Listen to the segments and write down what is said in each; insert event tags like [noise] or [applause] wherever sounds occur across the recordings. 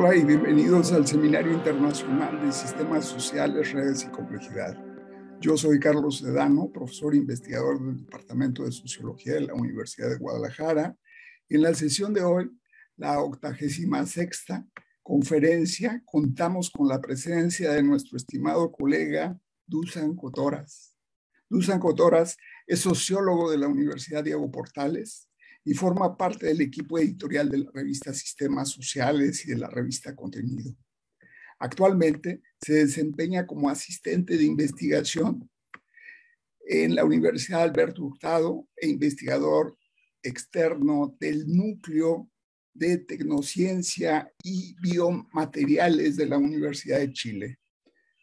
Hola y bienvenidos al Seminario Internacional de Sistemas Sociales, Redes y Complejidad. Yo soy Carlos Sedano, profesor e investigador del Departamento de Sociología de la Universidad de Guadalajara. Y en la sesión de hoy, la 86 conferencia, contamos con la presencia de nuestro estimado colega Dusan Cotoras. Dusan Cotoras es sociólogo de la Universidad Diego Portales, y forma parte del equipo editorial de la revista Sistemas Sociales y de la revista Contenido. Actualmente se desempeña como asistente de investigación en la Universidad Alberto Hurtado e investigador externo del núcleo de tecnociencia y biomateriales de la Universidad de Chile.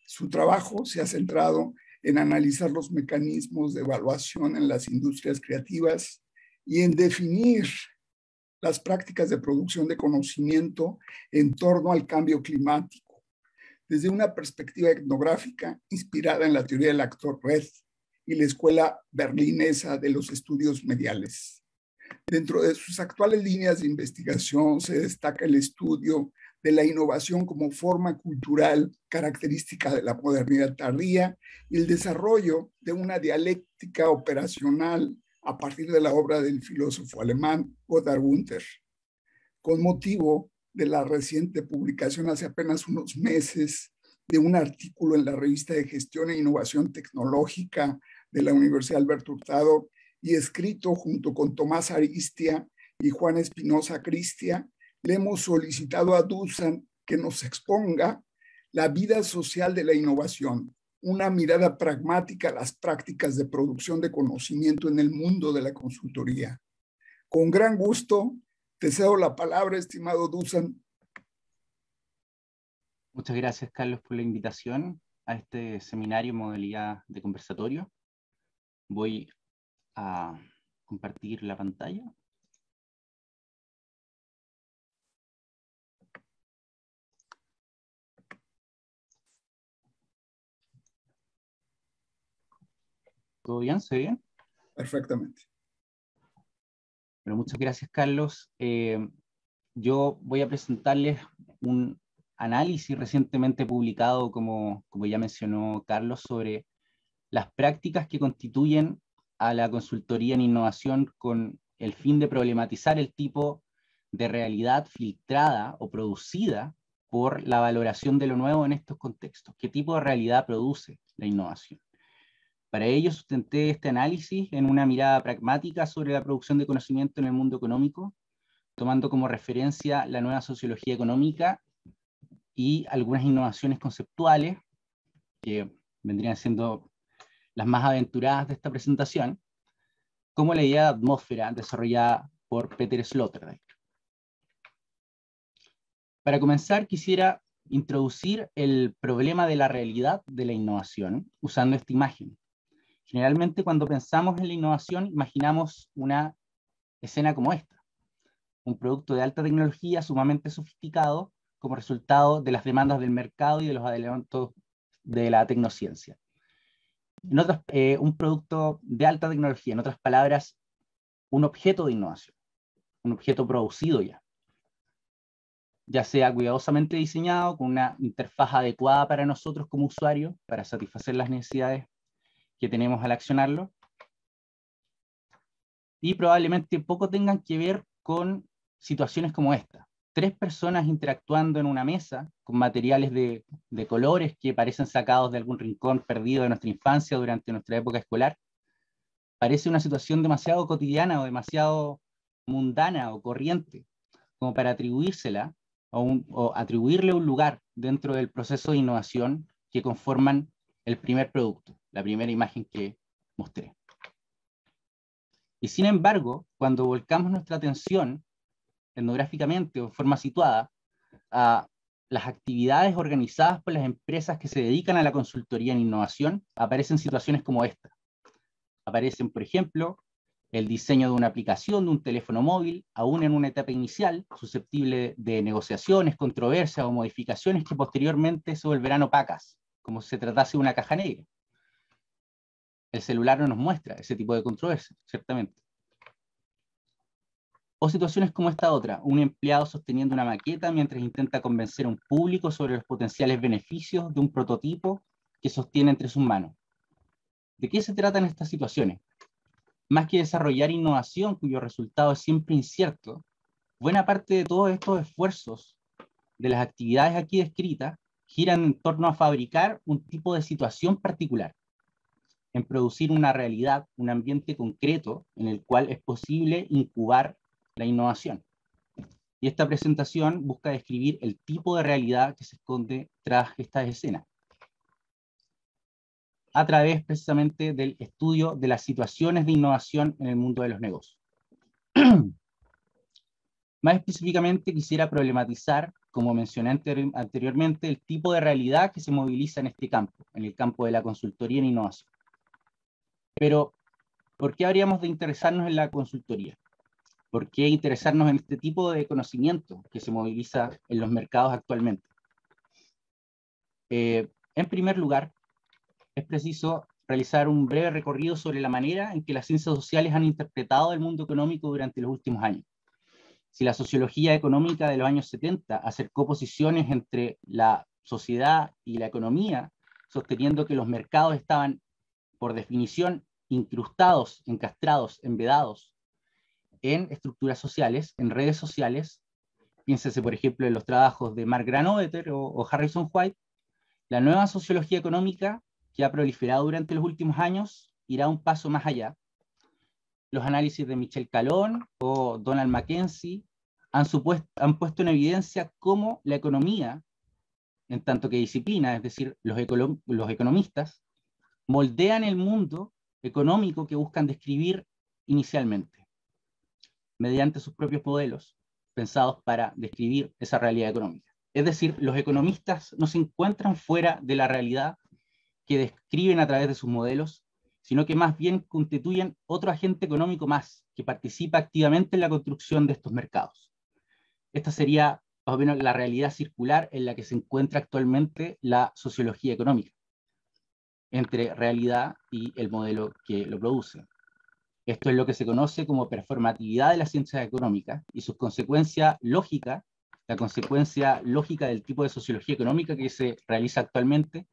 Su trabajo se ha centrado en analizar los mecanismos de evaluación en las industrias creativas y en definir las prácticas de producción de conocimiento en torno al cambio climático, desde una perspectiva etnográfica inspirada en la teoría del actor red y la escuela berlinesa de los estudios mediales. Dentro de sus actuales líneas de investigación se destaca el estudio de la innovación como forma cultural característica de la modernidad tardía y el desarrollo de una dialéctica operacional a partir de la obra del filósofo alemán Gotthard Gunther, con motivo de la reciente publicación hace apenas unos meses de un artículo en la revista de Gestión e Innovación Tecnológica de la Universidad Alberto Hurtado y escrito junto con Tomás Aristia y Juan Espinosa Cristia, le hemos solicitado a Dusan que nos exponga la vida social de la innovación, una mirada pragmática a las prácticas de producción de conocimiento en el mundo de la consultoría. Con gran gusto, te cedo la palabra, estimado Dusan. Muchas gracias, Carlos, por la invitación a este seminario modalidad de conversatorio. Voy a compartir la pantalla. ¿Todo bien? ¿Se ve bien? Perfectamente. Bueno, muchas gracias, Carlos. Eh, yo voy a presentarles un análisis recientemente publicado, como, como ya mencionó Carlos, sobre las prácticas que constituyen a la consultoría en innovación con el fin de problematizar el tipo de realidad filtrada o producida por la valoración de lo nuevo en estos contextos. ¿Qué tipo de realidad produce la innovación? Para ello sustenté este análisis en una mirada pragmática sobre la producción de conocimiento en el mundo económico, tomando como referencia la nueva sociología económica y algunas innovaciones conceptuales que vendrían siendo las más aventuradas de esta presentación, como la idea de atmósfera desarrollada por Peter Sloterdijk. Para comenzar, quisiera introducir el problema de la realidad de la innovación usando esta imagen. Generalmente cuando pensamos en la innovación imaginamos una escena como esta, un producto de alta tecnología sumamente sofisticado como resultado de las demandas del mercado y de los adelantos de la tecnociencia. En otras, eh, un producto de alta tecnología, en otras palabras, un objeto de innovación, un objeto producido ya, ya sea cuidadosamente diseñado, con una interfaz adecuada para nosotros como usuarios, para satisfacer las necesidades que tenemos al accionarlo. Y probablemente poco tengan que ver con situaciones como esta. Tres personas interactuando en una mesa con materiales de, de colores que parecen sacados de algún rincón perdido de nuestra infancia durante nuestra época escolar. Parece una situación demasiado cotidiana o demasiado mundana o corriente como para atribuírsela o, o, atribuirle un lugar dentro del proceso de innovación que conforman el primer producto la primera imagen que mostré. Y sin embargo, cuando volcamos nuestra atención etnográficamente o en forma situada a las actividades organizadas por las empresas que se dedican a la consultoría en innovación, aparecen situaciones como esta. Aparecen, por ejemplo, el diseño de una aplicación de un teléfono móvil, aún en una etapa inicial, susceptible de negociaciones, controversias o modificaciones que posteriormente se volverán opacas, como si se tratase de una caja negra el celular no nos muestra ese tipo de controversia, ciertamente. O situaciones como esta otra, un empleado sosteniendo una maqueta mientras intenta convencer a un público sobre los potenciales beneficios de un prototipo que sostiene entre sus manos. ¿De qué se tratan estas situaciones? Más que desarrollar innovación cuyo resultado es siempre incierto, buena parte de todos estos esfuerzos de las actividades aquí descritas giran en torno a fabricar un tipo de situación particular, en producir una realidad, un ambiente concreto en el cual es posible incubar la innovación. Y esta presentación busca describir el tipo de realidad que se esconde tras esta escena a través precisamente del estudio de las situaciones de innovación en el mundo de los negocios. [clears throat] Más específicamente, quisiera problematizar, como mencioné anteriormente, el tipo de realidad que se moviliza en este campo, en el campo de la consultoría en innovación. Pero, ¿por qué habríamos de interesarnos en la consultoría? ¿Por qué interesarnos en este tipo de conocimiento que se moviliza en los mercados actualmente? Eh, en primer lugar, es preciso realizar un breve recorrido sobre la manera en que las ciencias sociales han interpretado el mundo económico durante los últimos años. Si la sociología económica de los años 70 acercó posiciones entre la sociedad y la economía, sosteniendo que los mercados estaban, por definición, incrustados, encastrados, envedados en estructuras sociales, en redes sociales, piénsese por ejemplo en los trabajos de Mark Granovetter o, Harrison White, la nueva sociología económica que ha proliferado durante los últimos años irá un paso más allá. Los análisis de Michel Calón o Donald Mackenzie han, han puesto en evidencia cómo la economía, en tanto que disciplina, es decir, los economistas, moldean el mundo económico que buscan describir inicialmente, mediante sus propios modelos pensados para describir esa realidad económica. Es decir, los economistas no se encuentran fuera de la realidad que describen a través de sus modelos, sino que más bien constituyen otro agente económico más que participa activamente en la construcción de estos mercados. Esta sería más o menos la realidad circular en la que se encuentra actualmente la sociología económica, entre realidad y el modelo que lo produce. Esto es lo que se conoce como performatividad de las ciencias económicas y sus consecuencias lógicas, la consecuencia lógica del tipo de sociología económica que se realiza actualmente,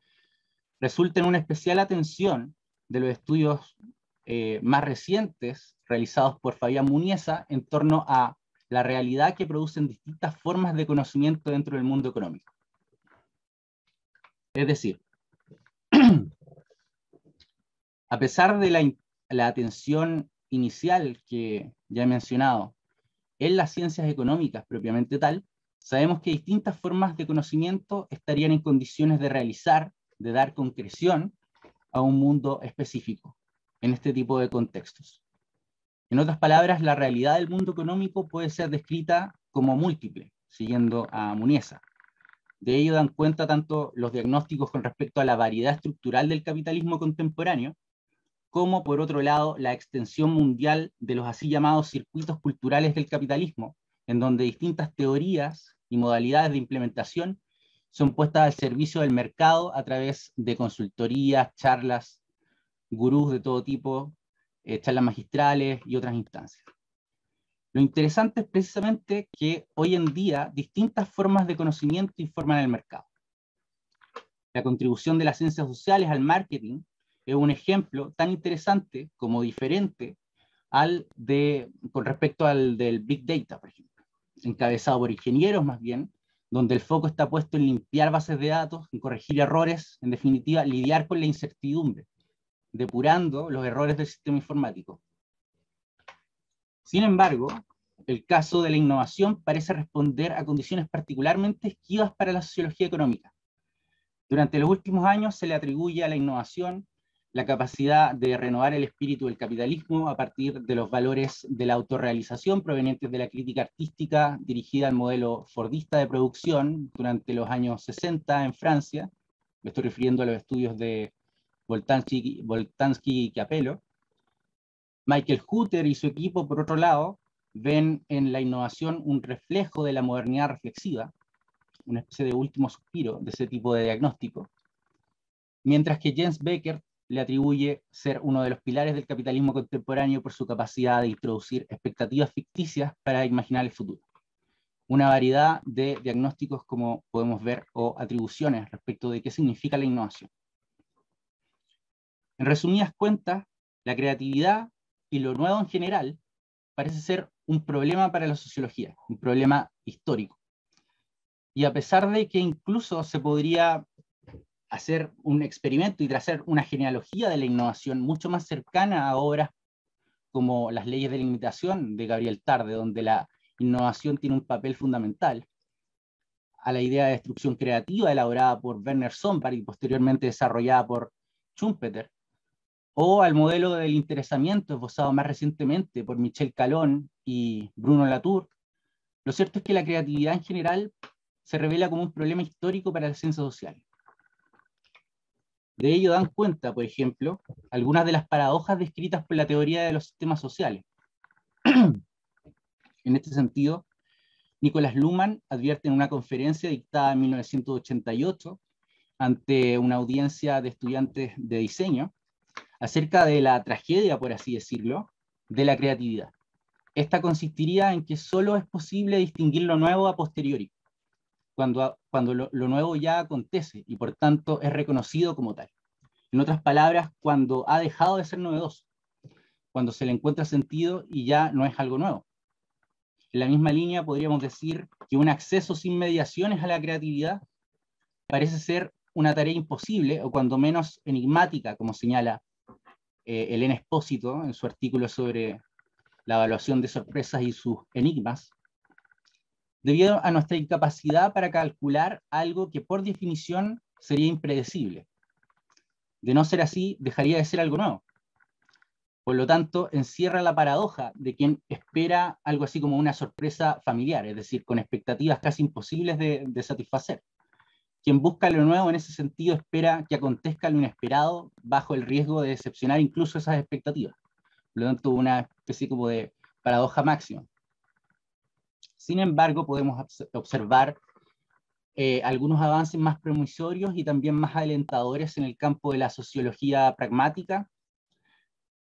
resulta en una especial atención de los estudios eh, más recientes realizados por Fabián Muniesa en torno a la realidad que producen distintas formas de conocimiento dentro del mundo económico. Es decir, [clears throat] a pesar de la, atención inicial que ya he mencionado en las ciencias económicas propiamente tal, sabemos que distintas formas de conocimiento estarían en condiciones de realizar de dar concreción a un mundo específico en este tipo de contextos. En otras palabras, la realidad del mundo económico puede ser descrita como múltiple, siguiendo a Muniesa. De ello dan cuenta tanto los diagnósticos con respecto a la variedad estructural del capitalismo contemporáneo, como por otro lado la extensión mundial de los así llamados circuitos culturales del capitalismo, en donde distintas teorías y modalidades de implementación son puestas al servicio del mercado a través de consultorías, charlas, gurús de todo tipo, eh, charlas magistrales y otras instancias. Lo interesante es precisamente que hoy en día distintas formas de conocimiento informan el mercado. La contribución de las ciencias sociales al marketing es un ejemplo tan interesante como diferente al de, con respecto al del Big Data, por ejemplo, encabezado por ingenieros más bien, donde el foco está puesto en limpiar bases de datos, en corregir errores, en definitiva, lidiar con la incertidumbre, depurando los errores del sistema informático. Sin embargo, el caso de la innovación parece responder a condiciones particularmente esquivas para la sociología económica. Durante los últimos años se le atribuye a la innovación la capacidad de renovar el espíritu del capitalismo a partir de los valores de la autorrealización provenientes de la crítica artística dirigida al modelo fordista de producción durante los años 60 en Francia. Me estoy refiriendo a los estudios de Voltansky, Voltansky y Capello. Michael Hutter y su equipo, por otro lado, ven en la innovación un reflejo de la modernidad reflexiva, una especie de último suspiro de ese tipo de diagnóstico, mientras que James Becker le atribuye ser uno de los pilares del capitalismo contemporáneo por su capacidad de introducir expectativas ficticias para imaginar el futuro. Una variedad de diagnósticos, como podemos ver, o atribuciones respecto de qué significa la innovación. En resumidas cuentas, la creatividad y lo nuevo en general parece ser un problema para la sociología, un problema histórico. Y a pesar de que incluso se podría hacer un experimento y trazar una genealogía de la innovación mucho más cercana a obras como Las leyes de la imitación de Gabriel Tarde, donde la innovación tiene un papel fundamental, a la idea de destrucción creativa elaborada por Werner Sombart y posteriormente desarrollada por Schumpeter, o al modelo del interesamiento esbozado más recientemente por Michel Calón y Bruno Latour, lo cierto es que la creatividad en general se revela como un problema histórico para las ciencias sociales. De ello dan cuenta, por ejemplo, algunas de las paradojas descritas por la teoría de los sistemas sociales. [clears throat] en este sentido, Nicolás Luhmann advierte en una conferencia dictada en 1988 ante una audiencia de estudiantes de diseño acerca de la tragedia, por así decirlo, de la creatividad. Esta consistiría en que solo es posible distinguir lo nuevo a posteriori, cuando, cuando lo, nuevo ya acontece y por tanto es reconocido como tal. En otras palabras, cuando ha dejado de ser novedoso, cuando se le encuentra sentido y ya no es algo nuevo. En la misma línea podríamos decir que un acceso sin mediaciones a la creatividad parece ser una tarea imposible o cuando menos enigmática, como señala eh, Elena Espósito en su artículo sobre la evaluación de sorpresas y sus enigmas, debido a nuestra incapacidad para calcular algo que por definición sería impredecible. De no ser así, dejaría de ser algo nuevo. Por lo tanto, encierra la paradoja de quien espera algo así como una sorpresa familiar, es decir, con expectativas casi imposibles de, satisfacer. Quien busca lo nuevo en ese sentido espera que acontezca lo inesperado bajo el riesgo de decepcionar incluso esas expectativas. Por lo tanto, una especie como de paradoja máxima. Sin embargo, podemos observar eh, algunos avances más promisorios y también más alentadores en el campo de la sociología pragmática.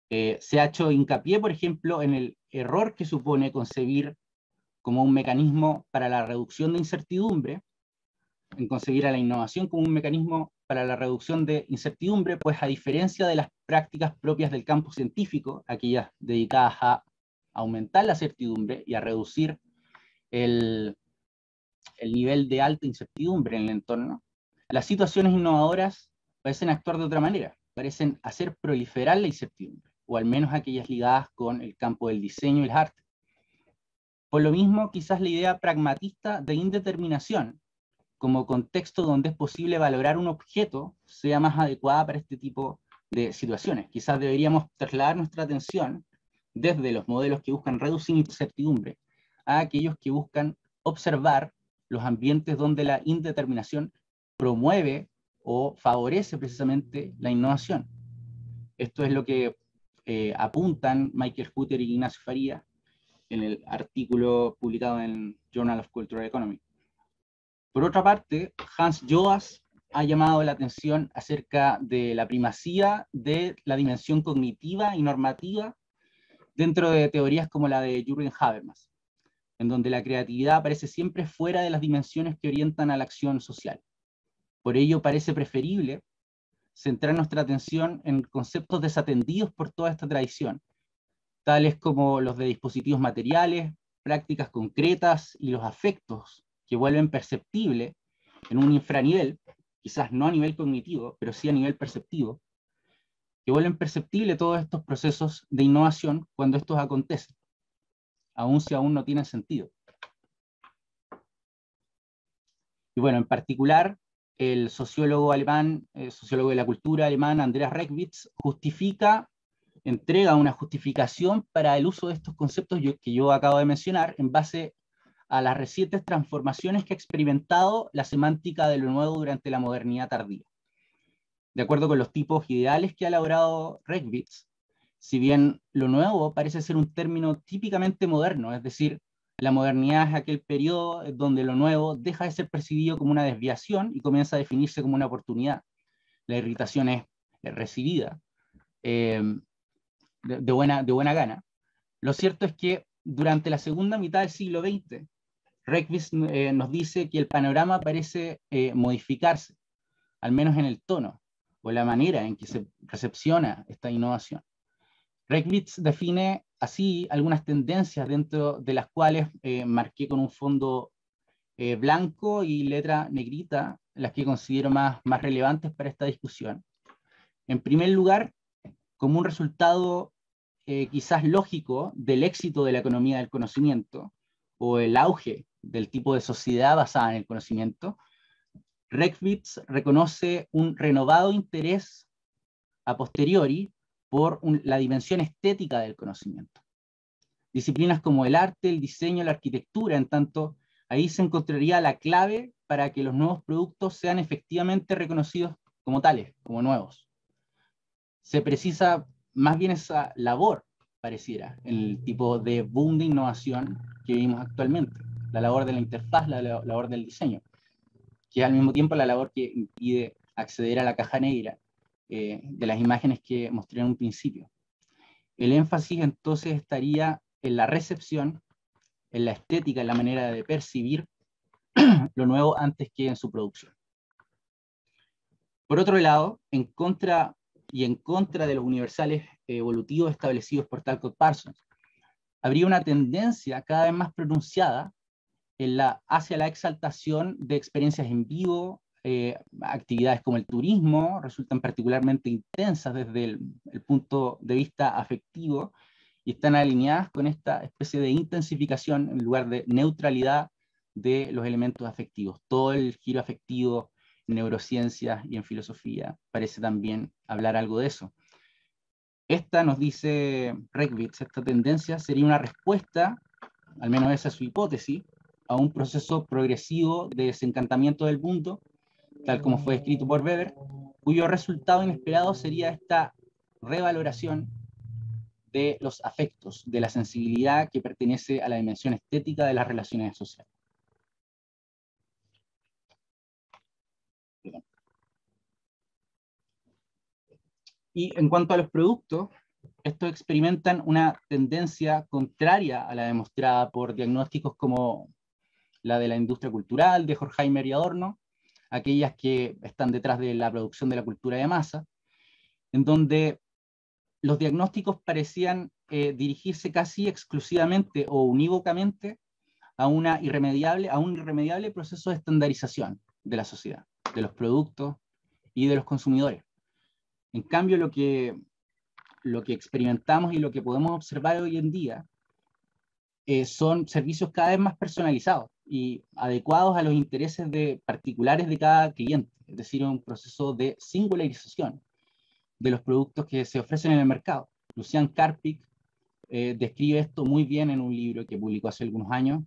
Eh, se ha hecho hincapié, por ejemplo, en el error que supone concebir como un mecanismo para la reducción de incertidumbre, en concebir a la innovación como un mecanismo para la reducción de incertidumbre, pues a diferencia de las prácticas propias del campo científico, aquellas dedicadas a aumentar la certidumbre y a reducir el, nivel de alta incertidumbre en el entorno, las situaciones innovadoras parecen actuar de otra manera, parecen hacer proliferar la incertidumbre, o al menos aquellas ligadas con el campo del diseño y el arte. Por lo mismo, quizás la idea pragmatista de indeterminación como contexto donde es posible valorar un objeto sea más adecuada para este tipo de situaciones. Quizás deberíamos trasladar nuestra atención desde los modelos que buscan reducir incertidumbre a aquellos que buscan observar los ambientes donde la indeterminación promueve o favorece precisamente la innovación. Esto es lo que eh, apuntan Michael Hutter y Ignacio Faría en el artículo publicado en Journal of Cultural Economy. Por otra parte, Hans Joas ha llamado la atención acerca de la primacía de la dimensión cognitiva y normativa dentro de teorías como la de Jürgen Habermas en donde la creatividad aparece siempre fuera de las dimensiones que orientan a la acción social. Por ello parece preferible centrar nuestra atención en conceptos desatendidos por toda esta tradición, tales como los de dispositivos materiales, prácticas concretas y los afectos que vuelven perceptible en un infranivel, quizás no a nivel cognitivo, pero sí a nivel perceptivo, que vuelven perceptible todos estos procesos de innovación cuando estos acontecen aún si aún no tiene sentido. Y bueno, en particular, el sociólogo alemán, el sociólogo de la cultura alemán, Andreas Reckwitz, justifica, entrega una justificación para el uso de estos conceptos que yo acabo de mencionar en base a las recientes transformaciones que ha experimentado la semántica de lo nuevo durante la modernidad tardía. De acuerdo con los tipos ideales que ha elaborado Reckwitz, si bien lo nuevo parece ser un término típicamente moderno, es decir, la modernidad es aquel periodo donde lo nuevo deja de ser percibido como una desviación y comienza a definirse como una oportunidad. La irritación es recibida de, buena, de buena gana. Lo cierto es que durante la segunda mitad del siglo XX, Reckvis nos dice que el panorama parece modificarse, al menos en el tono o la manera en que se recepciona esta innovación. Reckbits define así algunas tendencias dentro de las cuales eh, marqué con un fondo eh, blanco y letra negrita, las que considero más, relevantes para esta discusión. En primer lugar, como un resultado eh, quizás lógico del éxito de la economía del conocimiento o el auge del tipo de sociedad basada en el conocimiento, Reckbits reconoce un renovado interés a posteriori por la dimensión estética del conocimiento. Disciplinas como el arte, el diseño, la arquitectura, en tanto, ahí se encontraría la clave para que los nuevos productos sean efectivamente reconocidos como tales, como nuevos. Se precisa más bien esa labor, pareciera, en el tipo de boom de innovación que vivimos actualmente, la labor de la interfaz, la labor del diseño, que al mismo tiempo la labor que impide acceder a la caja negra eh, de las imágenes que mostré en un principio. El énfasis entonces estaría en la recepción, en la estética, en la manera de percibir [clears throat] lo nuevo antes que en su producción. Por otro lado, en contra y en contra de los universales evolutivos establecidos por Talcott Parsons, habría una tendencia cada vez más pronunciada hacia la exaltación de experiencias en vivo, eh, actividades como el turismo resultan particularmente intensas desde el, punto de vista afectivo y están alineadas con esta especie de intensificación en lugar de neutralidad de los elementos afectivos. Todo el giro afectivo en neurociencias y en filosofía parece también hablar algo de eso. Esta nos dice Reckbits, esta tendencia sería una respuesta, al menos esa es su hipótesis, a un proceso progresivo de desencantamiento del mundo tal como fue escrito por Weber, cuyo resultado inesperado sería esta revaloración de los afectos, de la sensibilidad que pertenece a la dimensión estética de las relaciones sociales. Y en cuanto a los productos, estos experimentan una tendencia contraria a la demostrada por diagnósticos como la de la industria cultural de Horkheimer y Adorno, aquellas que están detrás de la producción de la cultura de masa, en donde los diagnósticos parecían eh, dirigirse casi exclusivamente o unívocamente a, una irremediable, a un irremediable proceso de estandarización de la sociedad, de los productos y de los consumidores. En cambio, lo que, lo que experimentamos y lo que podemos observar hoy en día eh, son servicios cada vez más personalizados, y adecuados a los intereses de particulares de cada cliente, es decir, un proceso de singularización de los productos que se ofrecen en el mercado. Lucian Karpik eh, describe esto muy bien en un libro que publicó hace algunos años,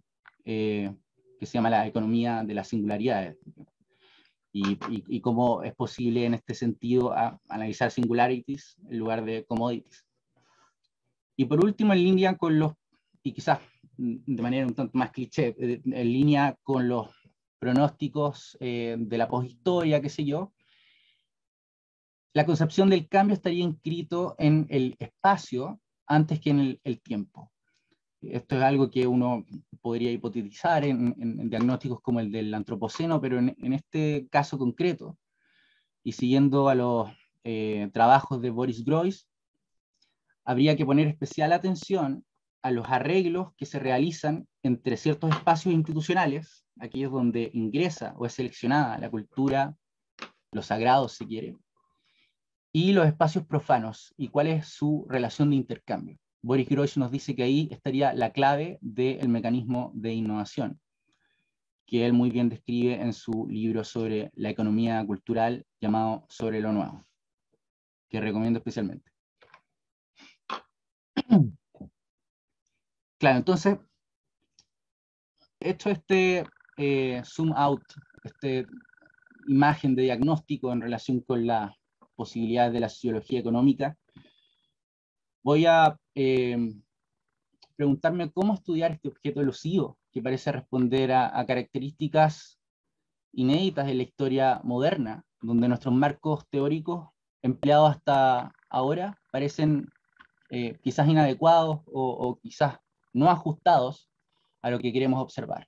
eh, que se llama La economía de las singularidades, y, y, cómo es posible en este sentido analizar singularities en lugar de commodities. Y por último, en línea con los, y quizás de manera un tanto más cliché, eh, en línea con los pronósticos eh, de la poshistoria, qué sé yo, la concepción del cambio estaría inscrito en el espacio antes que en el, tiempo. Esto es algo que uno podría hipotetizar en, diagnósticos como el del antropoceno, pero en, este caso concreto, y siguiendo a los eh, trabajos de Boris Groys, habría que poner especial atención a los arreglos que se realizan entre ciertos espacios institucionales, aquellos donde ingresa o es seleccionada la cultura, los sagrados, si quiere, y los espacios profanos, y cuál es su relación de intercambio. Boris Groys nos dice que ahí estaría la clave del mecanismo de innovación, que él muy bien describe en su libro sobre la economía cultural llamado Sobre lo Nuevo, que recomiendo especialmente. [clears throat] Claro, entonces, hecho este eh, zoom out, esta imagen de diagnóstico en relación con las posibilidades de la sociología económica, voy a eh, preguntarme cómo estudiar este objeto elusivo que parece responder a, características inéditas de la historia moderna, donde nuestros marcos teóricos empleados hasta ahora parecen eh, quizás inadecuados o, quizás no ajustados a lo que queremos observar.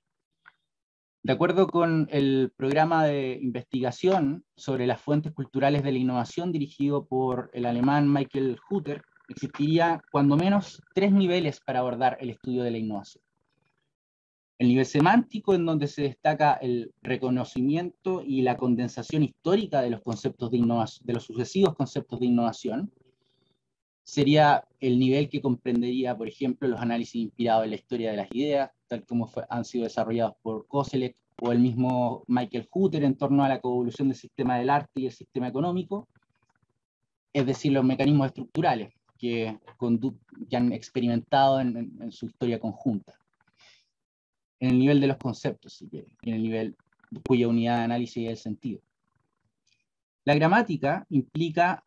De acuerdo con el programa de investigación sobre las fuentes culturales de la innovación dirigido por el alemán Michael Hutter, existiría cuando menos tres niveles para abordar el estudio de la innovación. El nivel semántico, en donde se destaca el reconocimiento y la condensación histórica de los conceptos de de los sucesivos conceptos de innovación, sería el nivel que comprendería, por ejemplo, los análisis inspirados en la historia de las ideas, tal como han sido desarrollados por Koselleck o el mismo Michael Hutter en torno a la coevolución del sistema del arte y el sistema económico, es decir, los mecanismos estructurales que, han experimentado en, su historia conjunta. En el nivel de los conceptos, si en el nivel cuya unidad de análisis es el sentido. La gramática implica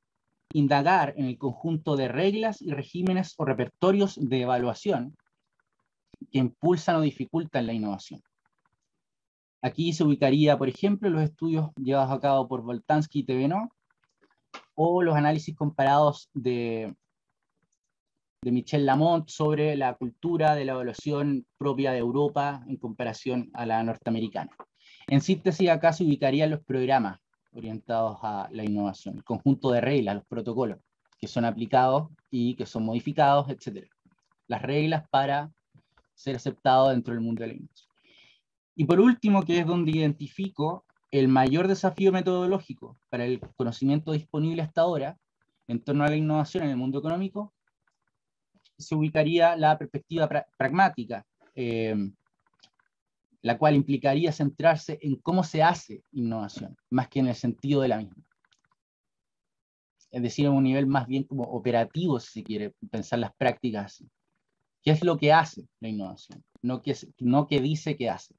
indagar en el conjunto de reglas y regímenes o repertorios de evaluación que impulsan o dificultan la innovación. Aquí se ubicaría, por ejemplo, los estudios llevados a cabo por Voltansky y Tebeno, o los análisis comparados de, de Michel Lamont sobre la cultura de la evaluación propia de Europa en comparación a la norteamericana. En síntesis, acá se ubicarían los programas orientados a la innovación, el conjunto de reglas, los protocolos que son aplicados y que son modificados, etc. Las reglas para ser aceptados dentro del mundo de la innovación. Y por último, que es donde identifico el mayor desafío metodológico para el conocimiento disponible hasta ahora en torno a la innovación en el mundo económico, se ubicaría la perspectiva pragmática, eh, la cual implicaría centrarse en cómo se hace innovación, más que en el sentido de la misma. Es decir, en un nivel más bien como operativo, si se quiere pensar las prácticas así. ¿Qué es lo que hace la innovación? No que, no que dice que hace.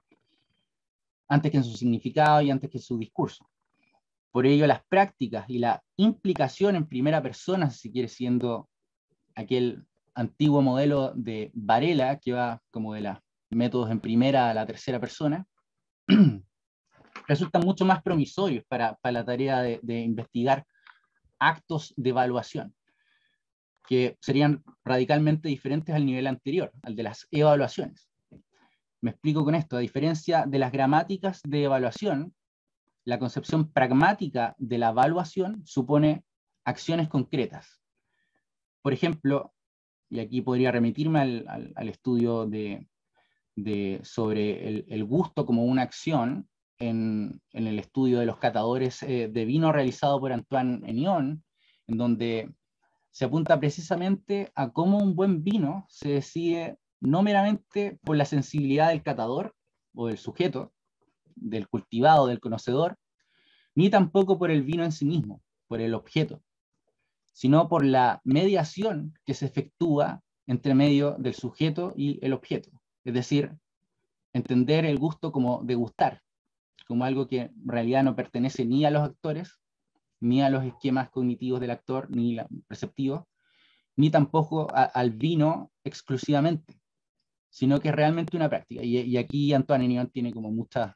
Antes que en su significado y antes que en su discurso. Por ello, las prácticas y la implicación en primera persona, si quiere, siendo aquel antiguo modelo de Varela, que va como de la métodos en primera a la tercera persona, [clears throat] resultan mucho más promisorios para, la tarea de, investigar actos de evaluación, que serían radicalmente diferentes al nivel anterior, al de las evaluaciones. Me explico con esto, a diferencia de las gramáticas de evaluación, la concepción pragmática de la evaluación supone acciones concretas. Por ejemplo, y aquí podría remitirme al estudio de, sobre el, gusto como una acción en, el estudio de los catadores eh, de vino realizado por Antoine Enion, en donde se apunta precisamente a cómo un buen vino se decide no meramente por la sensibilidad del catador o del sujeto, del cultivado, del conocedor, ni tampoco por el vino en sí mismo, por el objeto, sino por la mediación que se efectúa entre medio del sujeto y el objeto. Es decir, entender el gusto como degustar, como algo que en realidad no pertenece ni a los actores, ni a los esquemas cognitivos del actor, ni perceptivos, ni tampoco al vino exclusivamente, sino que es realmente una práctica. Y, aquí Antoine Nion tiene como muchas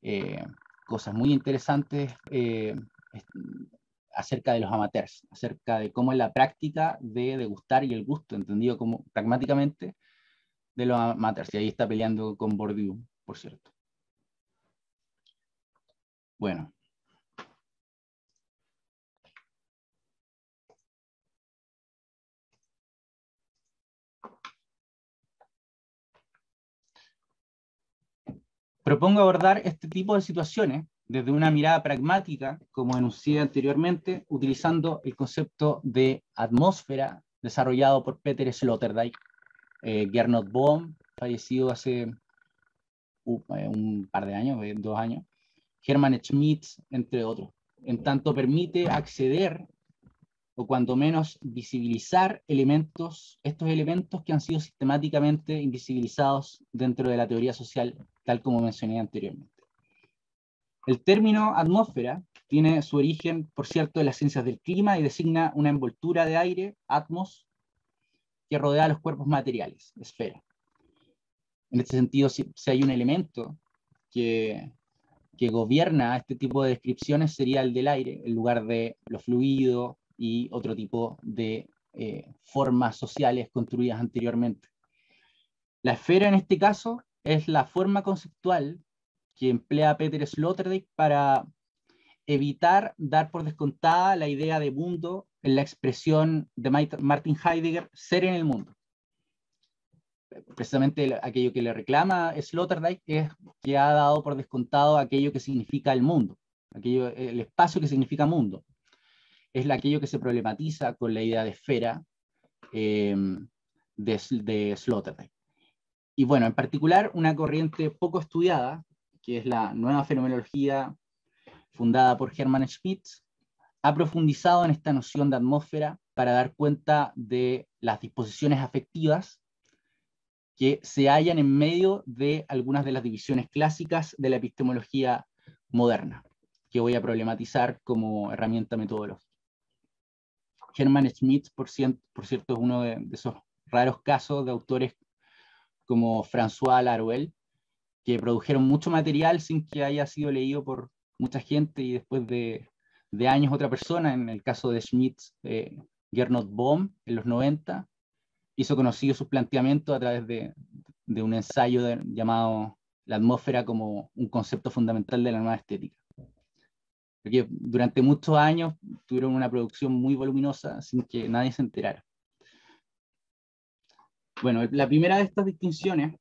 eh, cosas muy interesantes eh, acerca de los amateurs, acerca de cómo es la práctica de degustar y el gusto, entendido como pragmáticamente, de los amateurs. Y ahí está peleando con Bourdieu, por cierto. Bueno. Propongo abordar este tipo de situaciones desde una mirada pragmática, como enuncié anteriormente, utilizando el concepto de atmósfera desarrollado por Peter Sloterdijk eh, Gernot Bohm, fallecido hace uh, eh, un par de años, eh, dos años, Hermann Schmidt, entre otros. En tanto permite acceder o cuando menos visibilizar elementos, estos elementos que han sido sistemáticamente invisibilizados dentro de la teoría social, tal como mencioné anteriormente. El término atmósfera tiene su origen, por cierto, en las ciencias del clima y designa una envoltura de aire, atmos, que rodea los cuerpos materiales, esfera. En este sentido, si, hay un elemento que que gobierna este tipo de descripciones sería el del aire, en lugar de lo fluido y otro tipo de eh, formas sociales construidas anteriormente. La esfera en este caso es la forma conceptual que emplea Peter Sloterdijk para evitar dar por descontada la idea de mundo en la expresión de Martin Heidegger, ser en el mundo. Precisamente aquello que le reclama Sloterdijk es que ha dado por descontado aquello que significa el mundo, aquello, el espacio que significa mundo. Es aquello que se problematiza con la idea de esfera eh, de, de Sloterdijk. Y bueno, en particular, una corriente poco estudiada, que es la nueva fenomenología fundada por Hermann Schmidt, ha profundizado en esta noción de atmósfera para dar cuenta de las disposiciones afectivas que se hallan en medio de algunas de las divisiones clásicas de la epistemología moderna, que voy a problematizar como herramienta metodológica. Hermann Schmidt, por, cierto, es uno de, esos raros casos de autores como François Laruelle, que produjeron mucho material sin que haya sido leído por mucha gente y después de, años otra persona, en el caso de Schmidt, eh, Gernot Bohm, en los 90, hizo conocido sus planteamientos a través de, un ensayo llamado La atmósfera como un concepto fundamental de la nueva estética. Porque durante muchos años tuvieron una producción muy voluminosa sin que nadie se enterara. Bueno, la primera de estas distinciones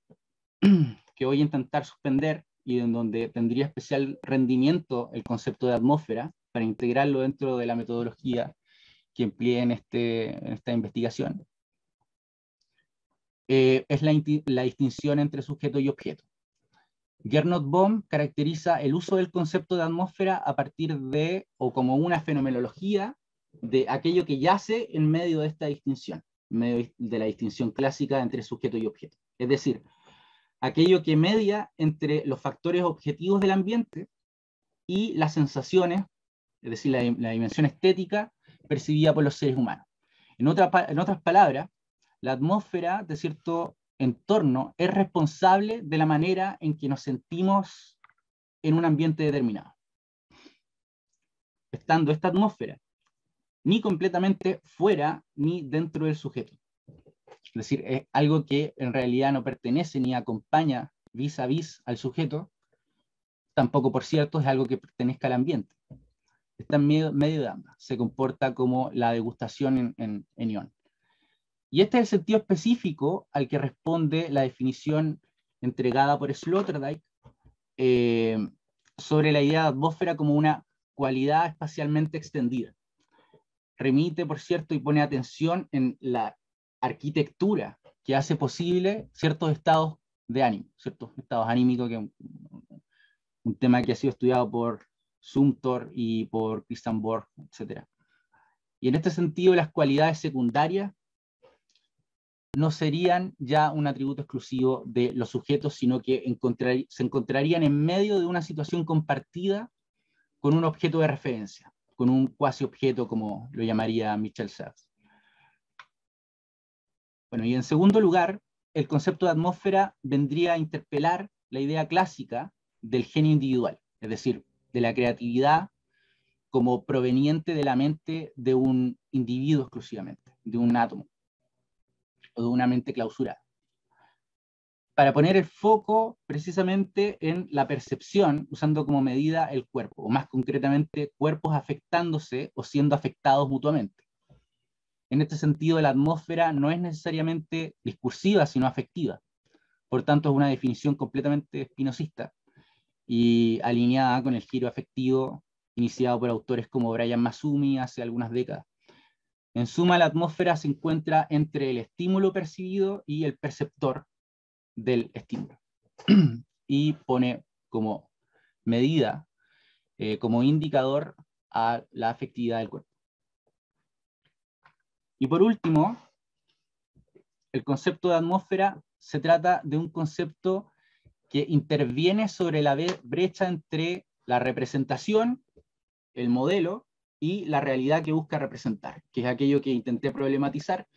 [clears throat] que voy a intentar suspender y en donde tendría especial rendimiento el concepto de atmósfera para integrarlo dentro de la metodología que emplee en, este, en esta investigación, eh, es la, la, distinción entre sujeto y objeto. Gernot Bohm caracteriza el uso del concepto de atmósfera a partir de, o como una fenomenología de aquello que yace en medio de esta distinción medio de la distinción clásica entre sujeto y objeto. Es decir, aquello que media entre los factores objetivos del ambiente y las sensaciones, es decir, la, dimensión estética percibida por los seres humanos. En, en otras palabras, la atmósfera de cierto entorno es responsable de la manera en que nos sentimos en un ambiente determinado. Estando esta atmósfera ni completamente fuera ni dentro del sujeto. Es decir, es algo que en realidad no pertenece ni acompaña vis a vis al sujeto, tampoco, por cierto, es algo que pertenezca al ambiente. Está en medio, de ambas, se comporta como la degustación en, en, ion. Y este es el sentido específico al que responde la definición entregada por Sloterdijk eh, sobre la idea de atmósfera como una cualidad espacialmente extendida remite, por cierto, y pone atención en la arquitectura que hace posible ciertos estados de ánimo, ciertos estados anímicos, que un, tema que ha sido estudiado por Sumter y por Christian Borg, etc. Y en este sentido, las cualidades secundarias no serían ya un atributo exclusivo de los sujetos, sino que se encontrarían en medio de una situación compartida con un objeto de referencia con un cuasi objeto, como lo llamaría Michel Serres. Bueno, y en segundo lugar, el concepto de atmósfera vendría a interpelar la idea clásica del genio individual, es decir, de la creatividad como proveniente de la mente de un individuo exclusivamente, de un átomo, o de una mente clausurada para poner el foco precisamente en la percepción, usando como medida el cuerpo, o más concretamente cuerpos afectándose o siendo afectados mutuamente. En este sentido, la atmósfera no es necesariamente discursiva, sino afectiva. Por tanto, es una definición completamente espinosista y alineada con el giro afectivo iniciado por autores como Brian Masumi hace algunas décadas. En suma, la atmósfera se encuentra entre el estímulo percibido y el perceptor, del estímulo. [clears throat] y pone como medida, eh, como indicador a la afectividad del cuerpo. Y por último, el concepto de atmósfera se trata de un concepto que interviene sobre la brecha entre la representación, el modelo, y la realidad que busca representar, que es aquello que intenté problematizar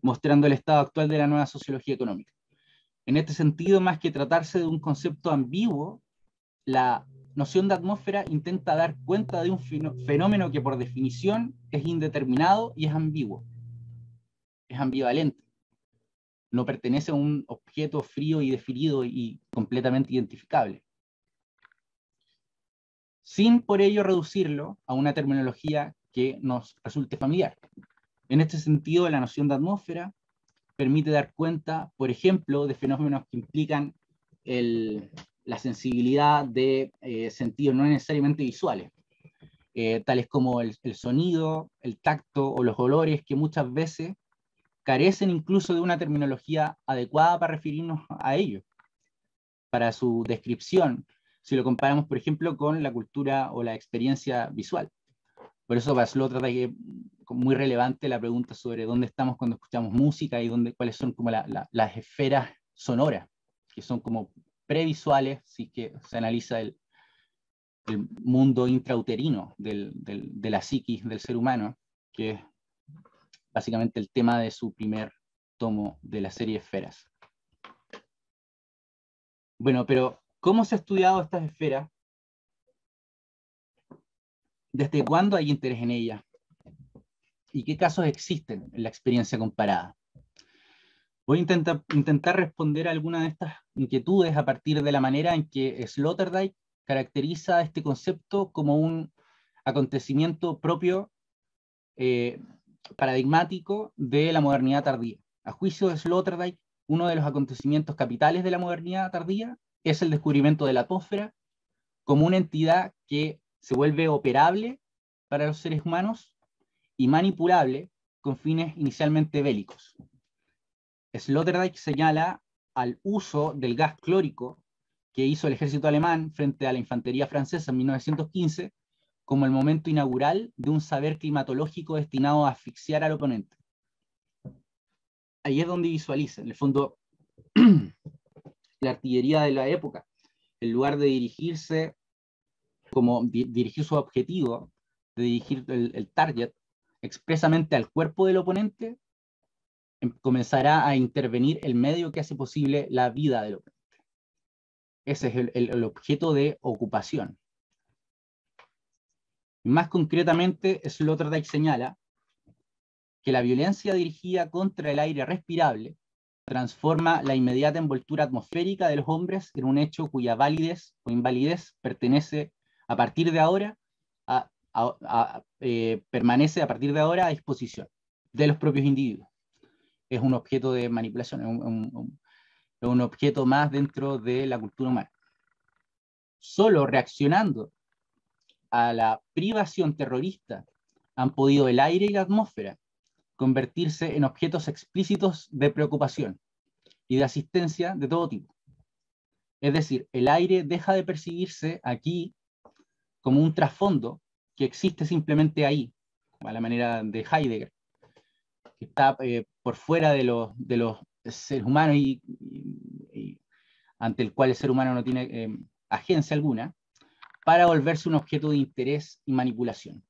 mostrando el estado actual de la nueva sociología económica. En este sentido, más que tratarse de un concepto ambiguo, la noción de atmósfera intenta dar cuenta de un fenómeno que por definición es indeterminado y es ambiguo, es ambivalente. No pertenece a un objeto frío y definido y completamente identificable. Sin por ello reducirlo a una terminología que nos resulte familiar. En este sentido, la noción de atmósfera permite dar cuenta, por ejemplo, de fenómenos que implican la sensibilidad de eh, sentidos no necesariamente visuales, eh, tales como el, sonido, el tacto o los olores que muchas veces carecen incluso de una terminología adecuada para referirnos a ellos, para su descripción, si lo comparamos, por ejemplo, con la cultura o la experiencia visual. Por eso para trata que muy relevante la pregunta sobre dónde estamos cuando escuchamos música y dónde, cuáles son como las esferas sonoras, que son como previsuales, si que se analiza el, el mundo intrauterino del, de la psiquis del ser humano, que es básicamente el tema de su primer tomo de la serie Esferas. Bueno, pero ¿cómo se ha estudiado estas esferas? ¿Desde cuándo hay interés en ellas? ¿Y qué casos existen en la experiencia comparada? Voy a intentar, intentar responder a algunas de estas inquietudes a partir de la manera en que Sloterdijk caracteriza este concepto como un acontecimiento propio eh, paradigmático de la modernidad tardía. A juicio de Sloterdijk, uno de los acontecimientos capitales de la modernidad tardía es el descubrimiento de la atmósfera como una entidad que se vuelve operable para los seres humanos y manipulable con fines inicialmente bélicos. Sloterdijk señala al uso del gas clórico que hizo el ejército alemán frente a la infantería francesa en 1915 como el momento inaugural de un saber climatológico destinado a asfixiar al oponente. Ahí es donde visualiza, en el fondo, [clears throat] la artillería de la época, en lugar de dirigirse como dirigir su objetivo, de dirigir el target expresamente al cuerpo del oponente, Em, comenzará a intervenir el medio que hace posible la vida del oponente. Ese es el, objeto de ocupación. Más concretamente, Sloterdijk señala que la violencia dirigida contra el aire respirable transforma la inmediata envoltura atmosférica de los hombres en un hecho cuya validez o invalidez pertenece a partir de ahora eh, permanece a partir de ahora a disposición de los propios individuos es un objeto de manipulación, es un, objeto más dentro de la cultura humana. Solo reaccionando a la privación terrorista han podido el aire y la atmósfera convertirse en objetos explícitos de preocupación y de asistencia de todo tipo. Es decir, el aire deja de percibirse aquí como un trasfondo que existe simplemente ahí, a la manera de Heidegger, que está eh, por fuera de los, seres humanos y, ante el cual el ser humano no tiene eh, agencia alguna, para volverse un objeto de interés y manipulación.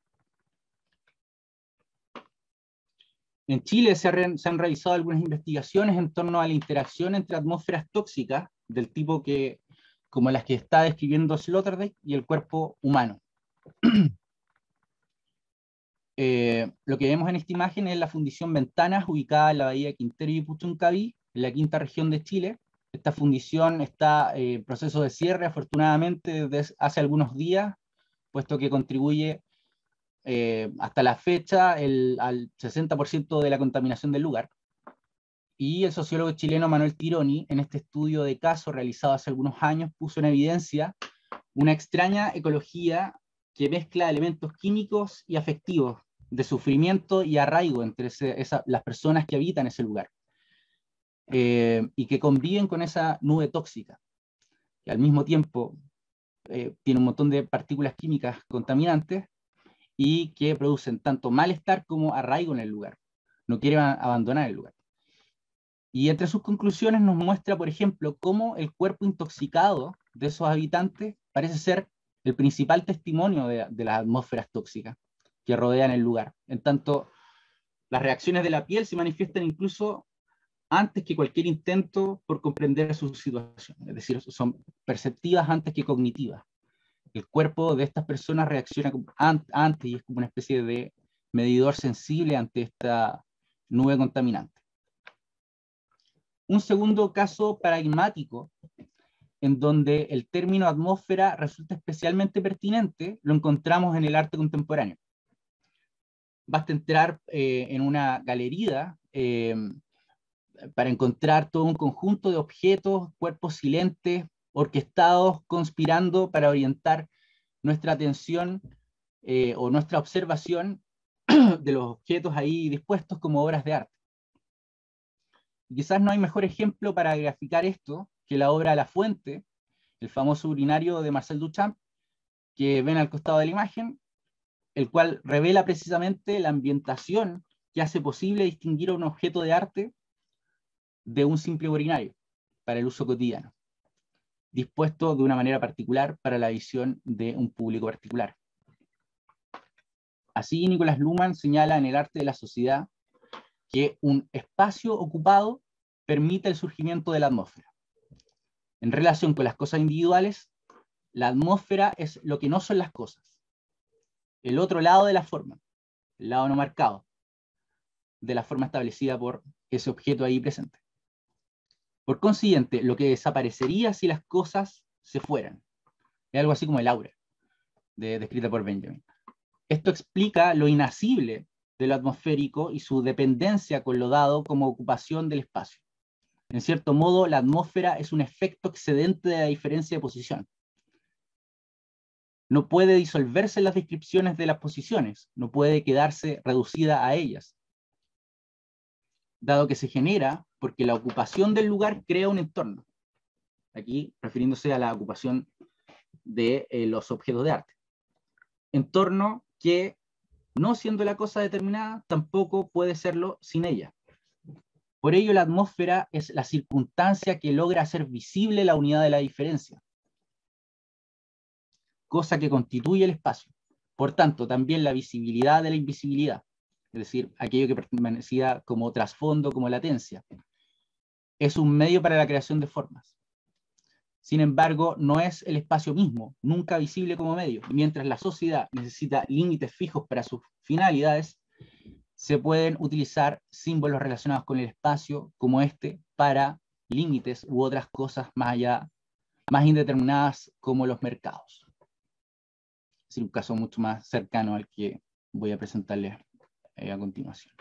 En Chile se, han realizado algunas investigaciones en torno a la interacción entre atmósferas tóxicas del tipo que, como las que está describiendo Sloterdijk y el cuerpo humano. [clears throat] Eh, lo que vemos en esta imagen es la fundición Ventanas, ubicada en la bahía Quintero y Puchuncaví, en la quinta región de Chile. Esta fundición está eh, en proceso de cierre, afortunadamente, desde hace algunos días, puesto que contribuye eh, hasta la fecha al 60% de la contaminación del lugar. Y el sociólogo chileno Manuel Tironi, en este estudio de caso realizado hace algunos años, puso en evidencia una extraña ecología que mezcla elementos químicos y afectivos de sufrimiento y arraigo entre las personas que habitan ese lugar eh, y que conviven con esa nube tóxica, que al mismo tiempo eh, tiene un montón de partículas químicas contaminantes y que producen tanto malestar como arraigo en el lugar. No quieren abandonar el lugar. Y entre sus conclusiones nos muestra, por ejemplo, cómo el cuerpo intoxicado de esos habitantes parece ser el principal testimonio de, de las atmósferas tóxicas que rodean el lugar. En tanto, las reacciones de la piel se manifiestan incluso antes que cualquier intento por comprender su situación, es decir, son perceptivas antes que cognitivas. el cuerpo de estas personas reacciona antes y es como una especie de medidor sensible ante esta nube contaminante. Un segundo caso paradigmático en donde el término atmósfera resulta especialmente pertinente, lo encontramos en el arte contemporáneo. Basta entrar eh, en una galería eh, para encontrar todo un conjunto de objetos, cuerpos silentes, orquestados, conspirando para orientar nuestra atención eh, o nuestra observación [clears throat] de los objetos ahí dispuestos como obras de arte. quizás no hay mejor ejemplo para graficar esto que la obra La Fuente, el famoso urinario de Marcel Duchamp, que ven al costado de la imagen, el cual revela precisamente la ambientación que hace posible distinguir un objeto de arte de un simple urinario para el uso cotidiano, dispuesto de una manera particular para la visión de un público particular. Así, Nicolás Luhmann señala en el arte de la sociedad que un espacio ocupado permite el surgimiento de la atmósfera. En relación con las cosas individuales, la atmósfera es lo que no son las cosas. El otro lado de la forma, el lado no marcado, de la forma establecida por ese objeto ahí presente. Por consiguiente, lo que desaparecería si las cosas se fueran. Es algo así como el aura, descrita por Benjamin. Esto explica lo inasible de lo atmosférico y su dependencia con lo dado como ocupación del espacio. En cierto modo, la atmósfera es un efecto excedente de la diferencia de posición. No puede disolverse en las descripciones de las posiciones, no puede quedarse reducida a ellas, dado que se genera porque la ocupación del lugar crea un entorno. Aquí refiriéndose a la ocupación de eh, los objetos de arte. Entorno que, no siendo la cosa determinada, tampoco puede serlo sin ella. Por ello, la atmósfera es la circunstancia que logra hacer visible la unidad de la diferencia, cosa que constituye el espacio. Por tanto, también la visibilidad de la invisibilidad, es decir, aquello que permanecía como trasfondo, como latencia, es un medio para la creación de formas. Sin embargo, no es el espacio mismo, nunca visible como medio. Mientras la sociedad necesita límites fijos para sus finalidades, se pueden utilizar símbolos relacionados con el espacio como este para límites u otras cosas más allá, más indeterminadas como los mercados. Es un caso mucho más cercano al que voy a presentarles eh, a continuación.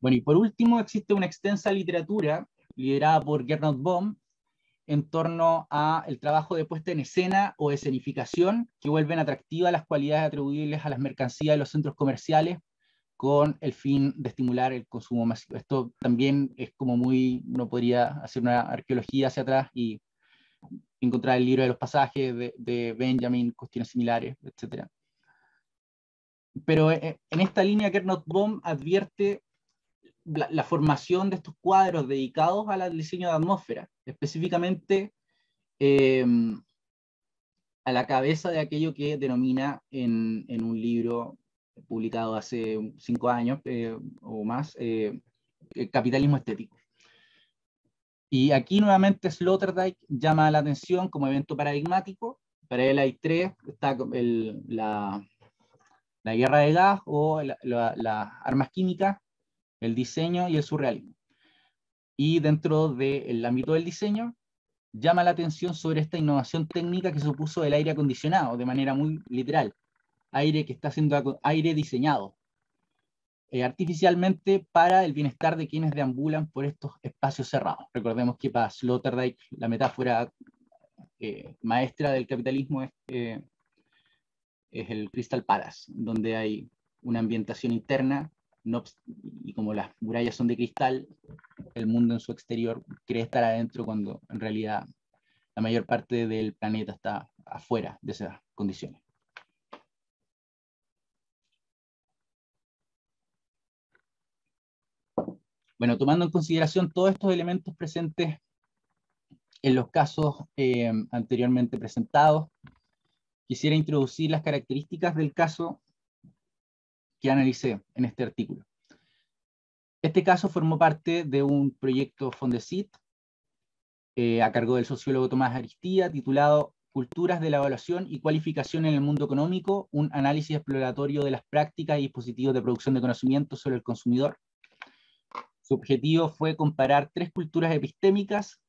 Bueno, y por último existe una extensa literatura liderada por Gernot Bohm en torno a el trabajo de puesta en escena o escenificación que vuelven atractivas las cualidades atribuibles a las mercancías de los centros comerciales con el fin de estimular el consumo masivo. Esto también es como muy, uno podría hacer una arqueología hacia atrás y encontrar el libro de los pasajes de, Benjamin, cuestiones similares, etc. Pero eh, en esta línea, Gernot Bohm advierte la, formación de estos cuadros dedicados al diseño de atmósfera, específicamente em, a la cabeza de aquello que denomina en, un libro publicado hace cinco años eh, o más, eh, capitalismo estético. Y aquí nuevamente Sloterdijk llama la atención como evento paradigmático. Para él hay tres, está la, la, guerra de gas o las armas químicas, el diseño y el surrealismo. Y dentro del ámbito del diseño, llama la atención sobre esta innovación técnica que supuso el aire acondicionado, de manera muy literal. Aire que está siendo aire diseñado eh, artificialmente para el bienestar de quienes deambulan por estos espacios cerrados. Recordemos que para Sloterdijk la metáfora eh, maestra del capitalismo es, eh, es el Crystal Palace, donde hay una ambientación interna y como las murallas son de cristal, el mundo en su exterior cree estar adentro cuando en realidad la mayor parte del planeta está afuera de esas condiciones. Bueno, tomando en consideración todos estos elementos presentes en los casos eh, anteriormente presentados, quisiera introducir las características del caso que analicé en este artículo. Este caso formó parte de un proyecto Fondesit eh, a cargo del sociólogo Tomás Aristía, titulado Culturas de la Evaluación y Cualificación en el Mundo Económico, un análisis exploratorio de las prácticas y dispositivos de producción de conocimiento sobre el consumidor. Su objetivo fue comparar tres culturas epistémicas,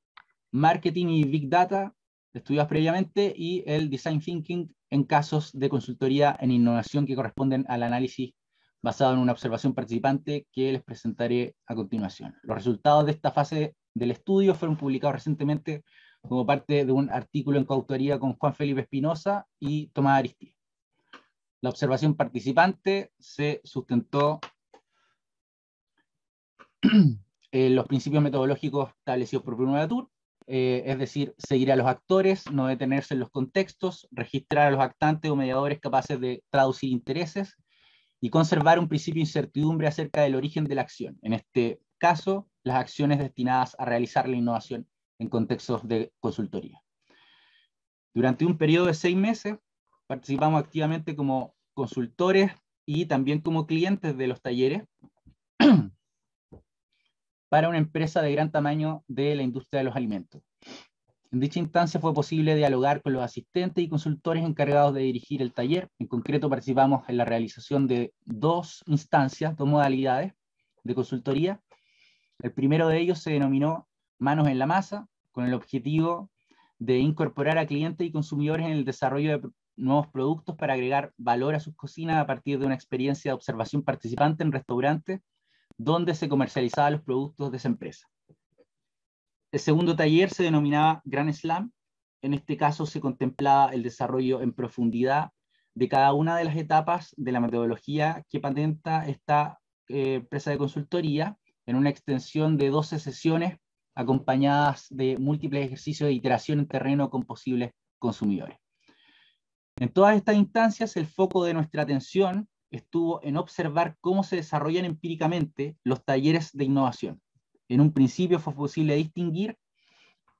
marketing y big data, estudiados previamente, y el design thinking en casos de consultoría en innovación que corresponden al análisis basado en una observación participante que les presentaré a continuación. Los resultados de esta fase del estudio fueron publicados recientemente como parte de un artículo en coautoría con Juan Felipe Espinosa y Tomás Aristide. La observación participante se sustentó [clears throat] en los principios metodológicos establecidos por Bruno Latour, eh, es decir, seguir a los actores, no detenerse en los contextos, registrar a los actantes o mediadores capaces de traducir intereses y conservar un principio de incertidumbre acerca del origen de la acción. En este caso, las acciones destinadas a realizar la innovación en contextos de consultoría. Durante un periodo de seis meses, participamos activamente como consultores y también como clientes de los talleres [clears throat] para una empresa de gran tamaño de la industria de los alimentos. En dicha instancia fue posible dialogar con los asistentes y consultores encargados de dirigir el taller. En concreto participamos en la realización de dos instancias, dos modalidades de consultoría. El primero de ellos se denominó Manos en la Masa, con el objetivo de incorporar a clientes y consumidores en el desarrollo de nuevos productos para agregar valor a sus cocinas a partir de una experiencia de observación participante en restaurantes donde se comercializaban los productos de esa empresa. El segundo taller se denominaba Grand Slam. En este caso se contemplaba el desarrollo en profundidad de cada una de las etapas de la metodología que patenta esta eh, empresa de consultoría en una extensión de 12 sesiones acompañadas de múltiples ejercicios de iteración en terreno con posibles consumidores. En todas estas instancias, el foco de nuestra atención estuvo en observar cómo se desarrollan empíricamente los talleres de innovación. En un principio fue posible distinguir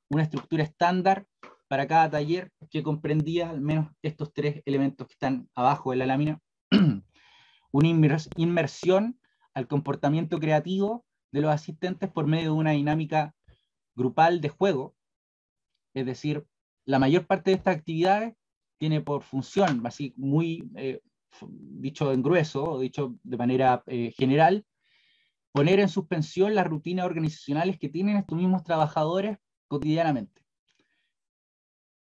una estructura estándar para cada taller que comprendía al menos estos tres elementos que están abajo de la lámina. [clears throat] una inmersión al comportamiento creativo de los asistentes por medio de una dinámica grupal de juego, es decir, la mayor parte de estas actividades tiene por función, así muy eh, dicho en grueso, dicho de manera eh, general, poner en suspensión las rutinas organizacionales que tienen estos mismos trabajadores cotidianamente.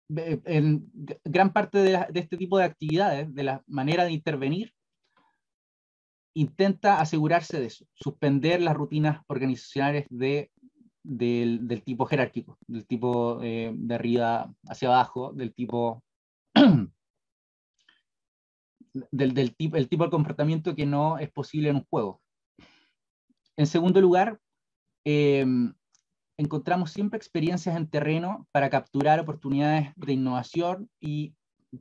En gran parte de, este tipo de actividades, de la manera de intervenir, intenta asegurarse de eso, suspender las rutinas organizacionales de, del, tipo jerárquico, del tipo eh, de arriba hacia abajo, del tipo [clears throat] del, tipo, el tipo de comportamiento que no es posible en un juego. En segundo lugar, em, encontramos siempre experiencias en terreno para capturar oportunidades de innovación y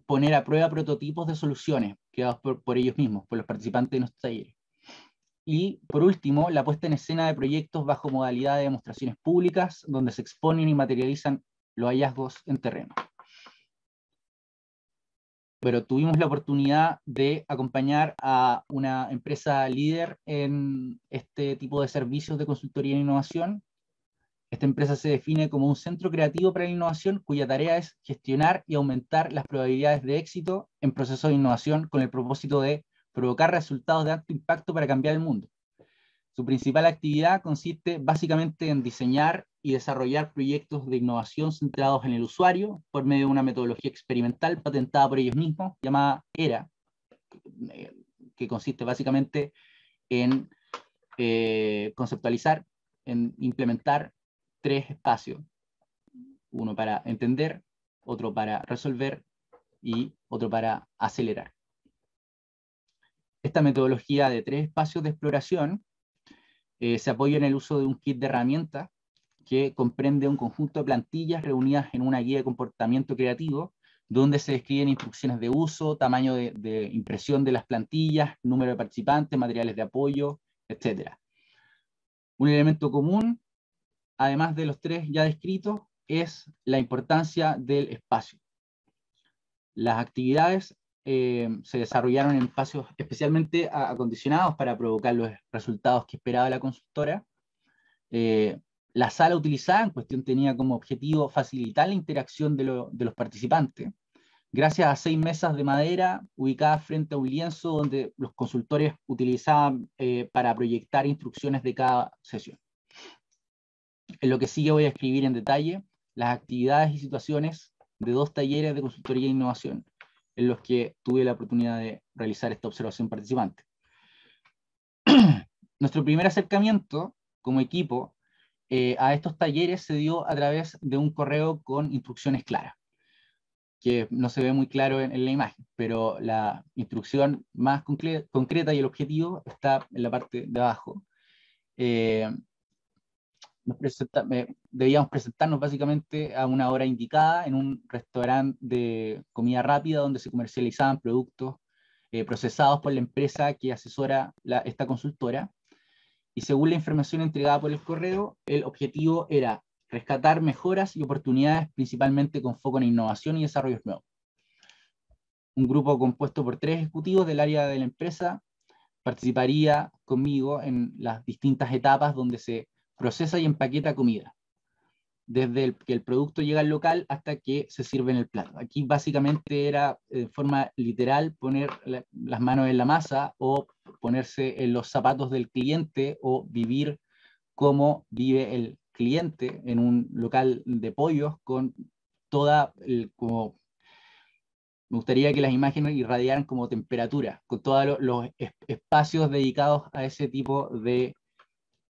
poner a prueba prototipos de soluciones creados por, por ellos mismos, por los participantes de nuestros talleres. Y por último, la puesta en escena de proyectos bajo modalidad de demostraciones públicas, donde se exponen y materializan los hallazgos en terreno pero tuvimos la oportunidad de acompañar a una empresa líder en este tipo de servicios de consultoría e innovación. Esta empresa se define como un centro creativo para la innovación cuya tarea es gestionar y aumentar las probabilidades de éxito en procesos de innovación con el propósito de provocar resultados de alto impacto para cambiar el mundo. Su principal actividad consiste básicamente en diseñar y desarrollar proyectos de innovación centrados en el usuario por medio de una metodología experimental patentada por ellos mismos llamada ERA, que consiste básicamente en eh, conceptualizar, en implementar tres espacios, uno para entender, otro para resolver y otro para acelerar. Esta metodología de tres espacios de exploración eh, se apoya en el uso de un kit de herramientas que comprende un conjunto de plantillas reunidas en una guía de comportamiento creativo, donde se describen instrucciones de uso, tamaño de, impresión de las plantillas, número de participantes, materiales de apoyo, etc. Un elemento común, además de los tres ya descritos, es la importancia del espacio. Las actividades eh, se desarrollaron en espacios especialmente acondicionados para provocar los resultados que esperaba la consultora. Eh, la sala utilizada en cuestión tenía como objetivo facilitar la interacción de, los participantes, gracias a seis mesas de madera ubicadas frente a un lienzo donde los consultores utilizaban eh, para proyectar instrucciones de cada sesión. En lo que sigue voy a escribir en detalle las actividades y situaciones de dos talleres de consultoría e innovación en los que tuve la oportunidad de realizar esta observación participante. [clears throat] Nuestro primer acercamiento como equipo eh, a estos talleres se dio a través de un correo con instrucciones claras, que no se ve muy claro en, la imagen, pero la instrucción más concreta y el objetivo está en la parte de abajo. Eh, debíamos presentarnos básicamente a una hora indicada en un restaurante de comida rápida donde se comercializaban productos eh, procesados por la empresa que asesora esta consultora. Y según la información entregada por el correo, el objetivo era rescatar mejoras y oportunidades principalmente con foco en innovación y desarrollos nuevos. Un grupo compuesto por tres ejecutivos del área de la empresa participaría conmigo en las distintas etapas donde se procesa y empaqueta comida, desde que el producto llega al local hasta que se sirve en el plato. Aquí básicamente era de forma literal poner las manos en la masa o ponerse en los zapatos del cliente o vivir como vive el cliente en un local de pollos con toda el, como me gustaría que las imágenes irradiaran como temperatura, con todos los espacios dedicados a ese tipo de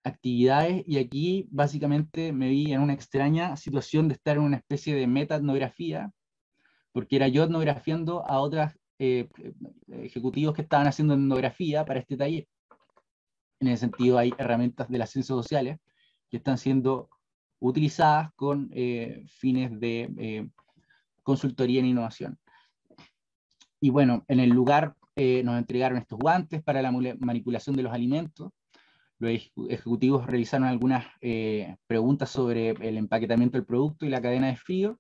actividades y aquí básicamente me vi en una extraña situación de estar en una especie de meta-etnografía, porque era yo etnografiando a otros eh, ejecutivos que estaban haciendo etnografía para este taller. En ese sentido hay herramientas de las ciencias sociales que están siendo utilizadas con eh, fines de eh, consultoría en innovación. Y bueno, en el lugar nos entregaron estos guantes para la manipulación de los alimentos, los ejecutivos realizaron algunas eh, preguntas sobre el empaquetamiento del producto y la cadena de frío,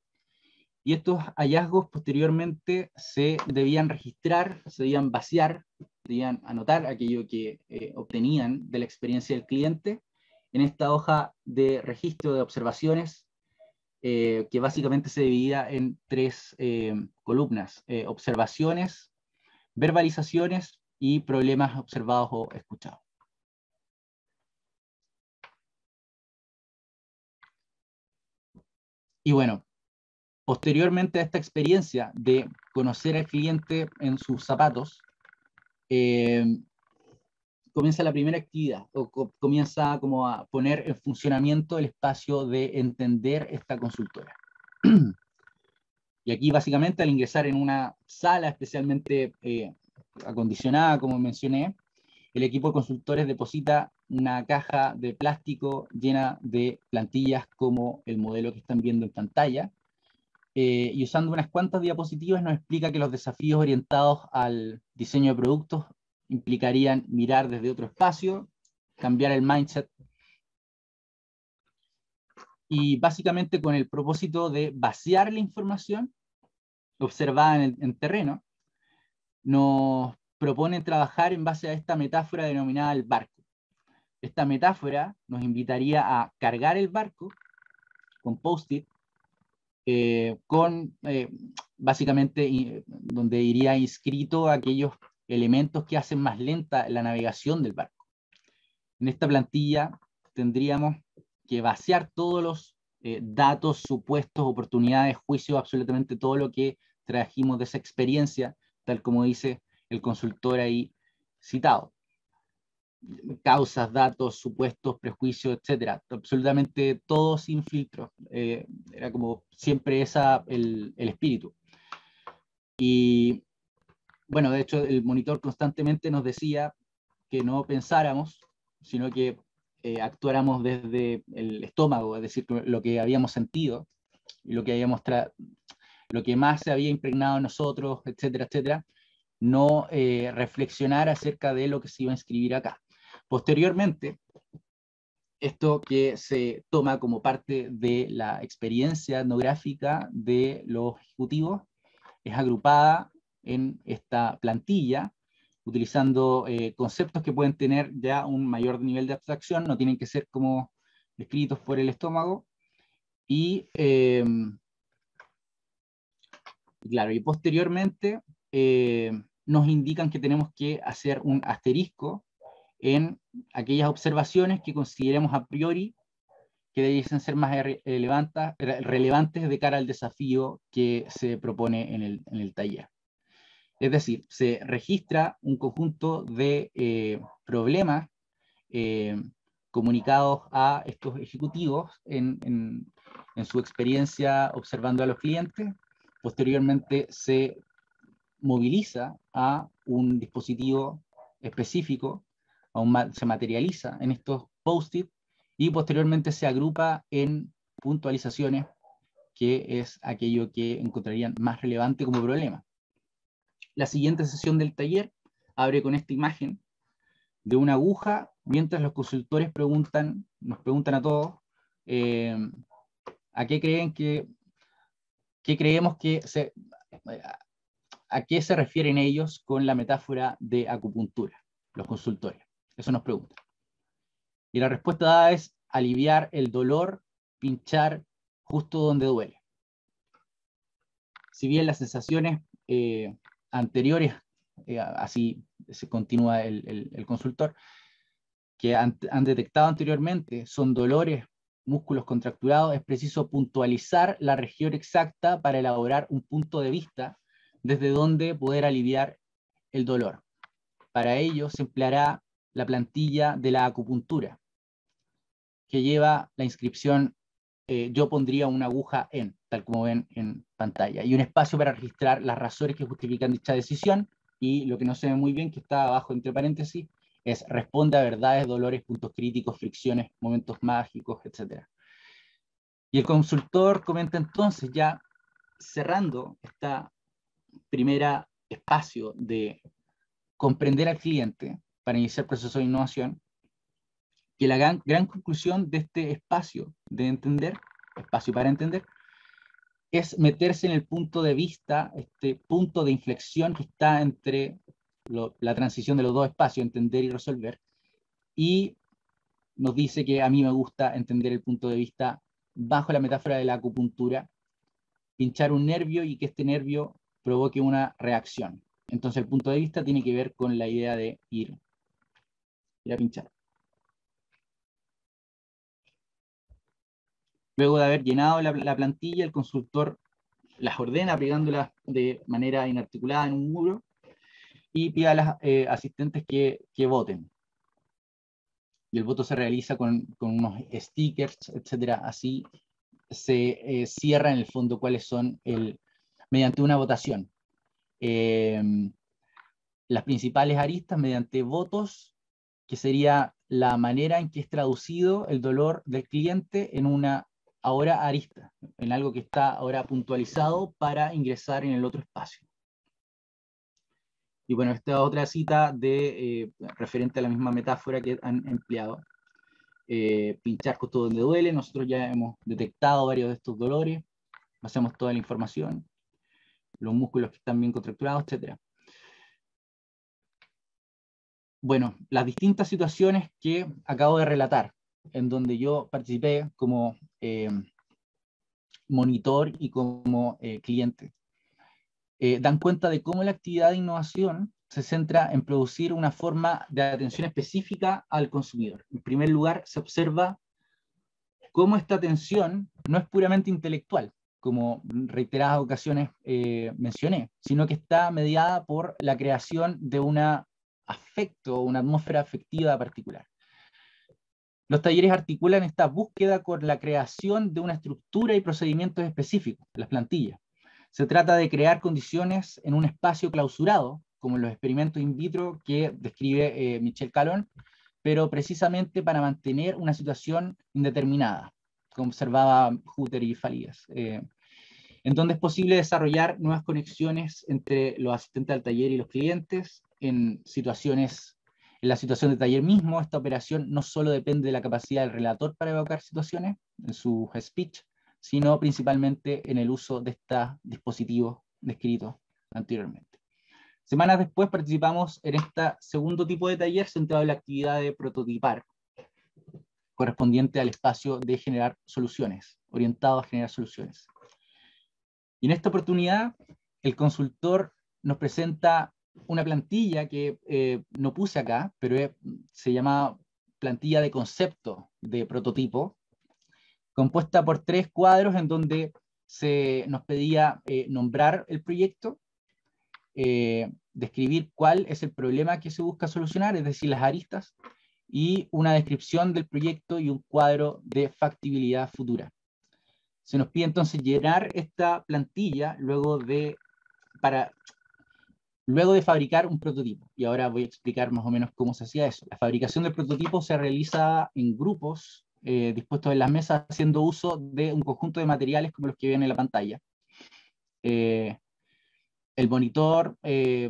y estos hallazgos posteriormente se debían registrar, se debían vaciar, debían anotar aquello que eh, obtenían de la experiencia del cliente en esta hoja de registro de observaciones eh, que básicamente se dividía en tres columnas, observaciones, verbalizaciones y problemas observados o escuchados. Y bueno, posteriormente a esta experiencia de conocer al cliente en sus zapatos, eh, comienza la primera actividad, o comienza como a poner en funcionamiento el espacio de entender esta consultora. [clears throat] y aquí básicamente al ingresar en una sala especialmente eh, acondicionada, como mencioné, el equipo de consultores deposita una caja de plástico llena de plantillas como el modelo que están viendo en pantalla. Eh, y usando unas cuantas diapositivas nos explica que los desafíos orientados al diseño de productos implicarían mirar desde otro espacio, cambiar el mindset y básicamente con el propósito de vaciar la información observada en, el, en terreno, nos proponen trabajar en base a esta metáfora denominada el barco. Esta metáfora nos invitaría a cargar el barco con post-it, eh, con eh, básicamente donde iría inscrito aquellos elementos que hacen más lenta la navegación del barco. En esta plantilla tendríamos que vaciar todos los eh, datos, supuestos, oportunidades, juicios, absolutamente todo lo que trajimos de esa experiencia, tal como dice el consultor ahí citado. Causas, datos, supuestos, prejuicios, etcétera. Absolutamente todo sin filtro. Eh, era como siempre esa el, espíritu. Y bueno, de hecho, el monitor constantemente nos decía que no pensáramos, sino que eh, actuáramos desde el estómago, es decir, lo que habíamos sentido y lo que habíamos lo que más se había impregnado en nosotros, etcétera, etcétera, no eh, reflexionar acerca de lo que se iba a escribir acá. Posteriormente, esto que se toma como parte de la experiencia etnográfica de los ejecutivos es agrupada en esta plantilla, utilizando eh, conceptos que pueden tener ya un mayor nivel de abstracción, no tienen que ser como descritos por el estómago, y eh, claro, y posteriormente nos indican que tenemos que hacer un asterisco en aquellas observaciones que consideremos a priori que debiesen ser más relevantes de cara al desafío que se propone en el, taller. Es decir, se registra un conjunto de eh, problemas eh, comunicados a estos ejecutivos en, su experiencia observando a los clientes. Posteriormente se moviliza a un dispositivo específico, se materializa en estos post-it y posteriormente se agrupa en puntualizaciones, que es aquello que encontrarían más relevante como problema. La siguiente sesión del taller abre con esta imagen de una aguja, mientras los consultores preguntan, nos preguntan a todos eh, a qué creen que, qué creemos que se, a qué se refieren ellos con la metáfora de acupuntura, los consultores. Eso nos preguntan. Y la respuesta dada es aliviar el dolor, pinchar justo donde duele. Si bien las sensaciones eh, anteriores, eh, así se continúa el, consultor, que han, detectado anteriormente son dolores, músculos contracturados, es preciso puntualizar la región exacta para elaborar un punto de vista desde donde poder aliviar el dolor. Para ello se empleará la plantilla de la acupuntura, que lleva la inscripción eh, yo pondría una aguja en, tal como ven en pantalla, y un espacio para registrar las razones que justifican dicha decisión, y lo que no se ve muy bien, que está abajo entre paréntesis, es responde a verdades, dolores, puntos críticos, fricciones, momentos mágicos, etc. Y el consultor comenta entonces, ya cerrando esta primera espacio de comprender al cliente para iniciar el proceso de innovación, que la gran, gran conclusión de este espacio de entender, espacio para entender, es meterse en el punto de vista, este punto de inflexión que está entre la transición de los dos espacios, entender y resolver, y nos dice que a mí me gusta entender el punto de vista bajo la metáfora de la acupuntura, pinchar un nervio y que este nervio provoque una reacción. Entonces el punto de vista tiene que ver con la idea de ir, ir a pinchar. Luego de haber llenado la, plantilla, el consultor las ordena aplicándolas de manera inarticulada en un muro y pide a las eh, asistentes que, voten. Y el voto se realiza con, unos stickers, etcétera. Así se eh, cierra en el fondo cuáles son el, mediante una votación. Em, las principales aristas mediante votos, que sería la manera en que es traducido el dolor del cliente en una ahora arista, en algo que está ahora puntualizado para ingresar en el otro espacio. Y bueno, esta otra cita de, eh, referente a la misma metáfora que han empleado. Eh, pinchar justo donde duele, nosotros ya hemos detectado varios de estos dolores, hacemos toda la información, los músculos que están bien contracturados, etc. Bueno, las distintas situaciones que acabo de relatar, en donde yo participé como eh, monitor y como eh, cliente. Eh, dan cuenta de cómo la actividad de innovación se centra en producir una forma de atención específica al consumidor. En primer lugar, se observa cómo esta atención no es puramente intelectual, como reiteradas ocasiones mencioné, sino que está mediada por la creación de un afecto, una atmósfera afectiva particular. Los talleres articulan esta búsqueda con la creación de una estructura y procedimientos específicos, las plantillas. Se trata de crear condiciones en un espacio clausurado, como en los experimentos in vitro que describe eh, Michel Calón, pero precisamente para mantener una situación indeterminada, como observaba Hutter y Falías, eh, en donde es posible desarrollar nuevas conexiones entre los asistentes al taller y los clientes en situaciones en la situación de taller mismo, esta operación no solo depende de la capacidad del relator para evocar situaciones en su speech, sino principalmente en el uso de estos dispositivos descritos anteriormente. Semanas después participamos en este segundo tipo de taller centrado en la actividad de prototipar, correspondiente al espacio de generar soluciones, orientado a generar soluciones. Y en esta oportunidad, el consultor nos presenta una plantilla que eh, no puse acá, pero se llama plantilla de concepto de prototipo, compuesta por tres cuadros en donde se nos pedía eh, nombrar el proyecto, eh, describir cuál es el problema que se busca solucionar, es decir, las aristas, y una descripción del proyecto y un cuadro de factibilidad futura. Se nos pide entonces llenar esta plantilla luego de, para, luego de fabricar un prototipo. Y ahora voy a explicar más o menos cómo se hacía eso. La fabricación del prototipo se realiza en grupos eh, dispuestos en las mesas haciendo uso de un conjunto de materiales como los que ven en la pantalla. Eh, el monitor eh,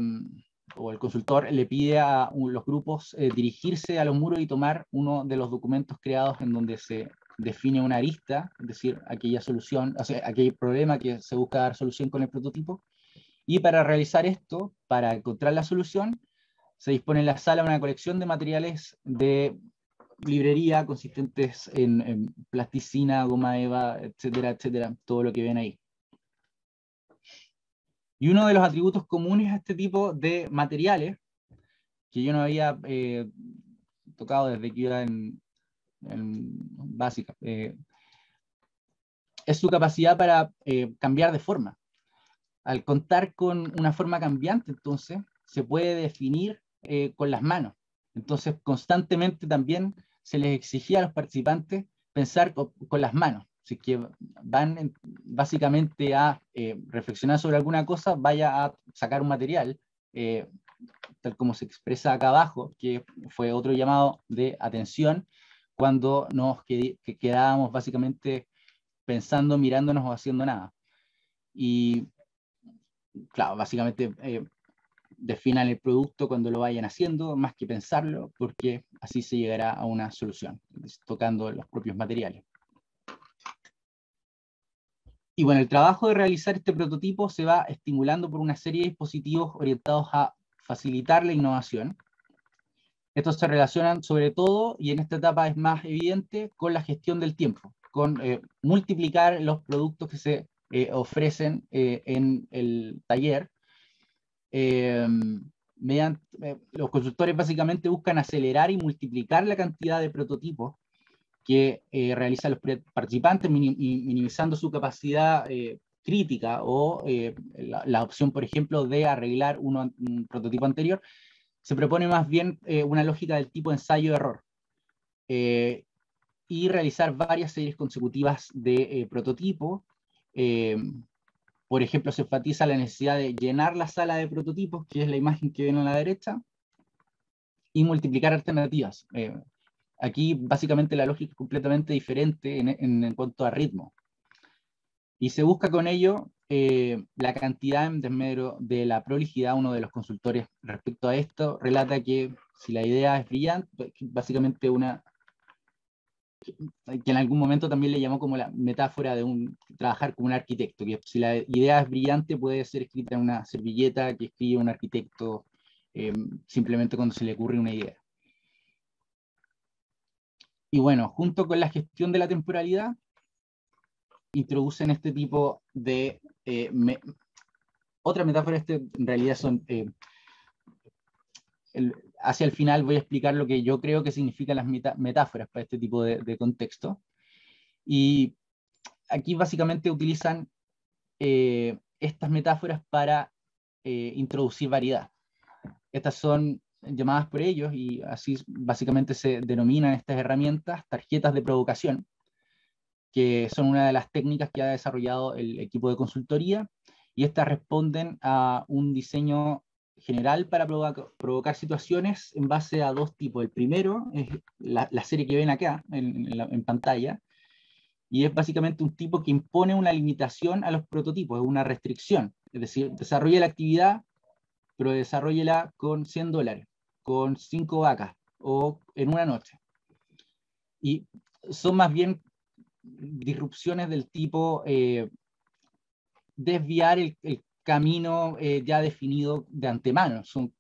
o el consultor le pide a los grupos dirigirse a los muros y tomar uno de los documentos creados en donde se define una arista, es decir, aquella solución, o sea, aquel problema que se busca dar solución con el prototipo. Y para realizar esto, para encontrar la solución, se dispone en la sala una colección de materiales de librería consistentes en, plasticina, goma eva, etcétera, etcétera, todo lo que ven ahí. Y uno de los atributos comunes a este tipo de materiales, que yo no había eh, tocado desde que iba en, básica, eh, es su capacidad para eh, cambiar de forma. Al contar con una forma cambiante, entonces, se puede definir con las manos. Entonces, constantemente también se les exigía a los participantes pensar con, las manos. Si que van básicamente a eh, reflexionar sobre alguna cosa, vaya a sacar un material, eh, tal como se expresa acá abajo, que fue otro llamado de atención, cuando nos quedábamos básicamente pensando, mirándonos o haciendo nada. Y claro, básicamente eh, definan el producto cuando lo vayan haciendo, más que pensarlo, porque así se llegará a una solución, tocando los propios materiales. Y bueno, el trabajo de realizar este prototipo se va estimulando por una serie de dispositivos orientados a facilitar la innovación. Estos se relacionan sobre todo, y en esta etapa es más evidente, con la gestión del tiempo, con eh, multiplicar los productos que se eh, ofrecen eh, en el taller eh, mediante, los consultores básicamente buscan acelerar y multiplicar la cantidad de prototipos que eh, realizan los participantes, minimizando su capacidad crítica o la, opción, por ejemplo, de arreglar un prototipo anterior, se propone más bien una lógica del tipo ensayo-error y realizar varias series consecutivas de prototipos por ejemplo, se enfatiza la necesidad de llenar la sala de prototipos, que es la imagen que ven a la derecha, y multiplicar alternativas. Aquí básicamente la lógica es completamente diferente en, cuanto a ritmo. Y se busca con ello eh, la cantidad en desmedro de la prolijidad. Uno de los consultores respecto a esto relata que si la idea es brillante, básicamente una que en algún momento también le llamó como la metáfora de un, trabajar como un arquitecto, que si la idea es brillante puede ser escrita en una servilleta que escribe un arquitecto eh, simplemente cuando se le ocurre una idea. Y bueno, junto con la gestión de la temporalidad, introducen este tipo de... Eh, otra metáfora, este, en realidad son eh, hacia el final voy a explicar lo que yo creo que significan las metáforas para este tipo de, contexto. Y aquí básicamente utilizan eh, estas metáforas para introducir variedad. Estas son llamadas por ellos y así básicamente se denominan estas herramientas tarjetas de provocación, que son una de las técnicas que ha desarrollado el equipo de consultoría y estas responden a un diseño general para provocar, situaciones en base a dos tipos. El primero es la, serie que ven acá en, pantalla, y es básicamente un tipo que impone una limitación a los prototipos, es una restricción. Es decir, desarrolla la actividad, pero desarrollela con 100 dólares, con 5 vacas o en una noche. Y son más bien disrupciones del tipo eh, desviar el, el, camino eh, ya definido de antemano. Son,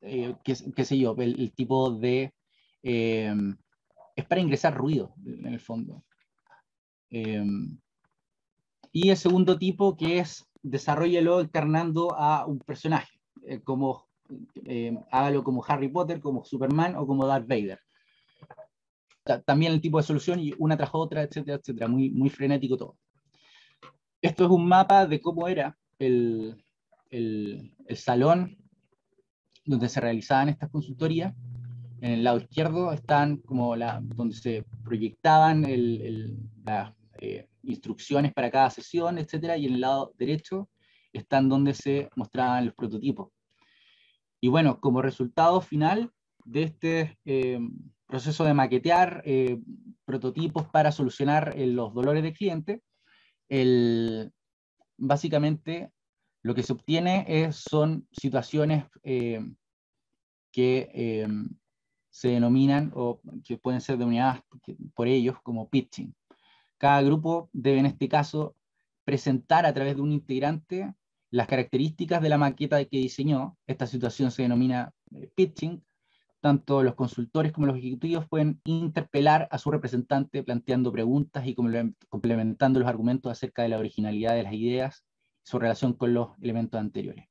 eh, qué, sé yo, el, tipo de, em, es para ingresar ruido, en el fondo. Em, y el segundo tipo que es desarrollalo alternando a un personaje, eh, como eh, hágalo como Harry Potter, como Superman o como Darth Vader. también el tipo de solución y una tras otra, etcétera, etcétera, muy, muy frenético todo. Esto es un mapa de cómo era el, el, el salón donde se realizaban estas consultorías. En el lado izquierdo están como la, donde se proyectaban las eh, instrucciones para cada sesión, etcétera, y en el lado derecho están donde se mostraban los prototipos. Y bueno, como resultado final de este eh, proceso de maquetear eh, prototipos para solucionar los dolores del cliente, el, básicamente lo que se obtiene es, son situaciones que se denominan o que pueden ser denominadas por ellos como pitching. Cada grupo debe en este caso presentar a través de un integrante las características de la maqueta que diseñó. Esta situación se denomina eh, pitching. Tanto los consultores como los ejecutivos pueden interpelar a su representante planteando preguntas y complementando los argumentos acerca de la originalidad de las ideas y su relación con los elementos anteriores.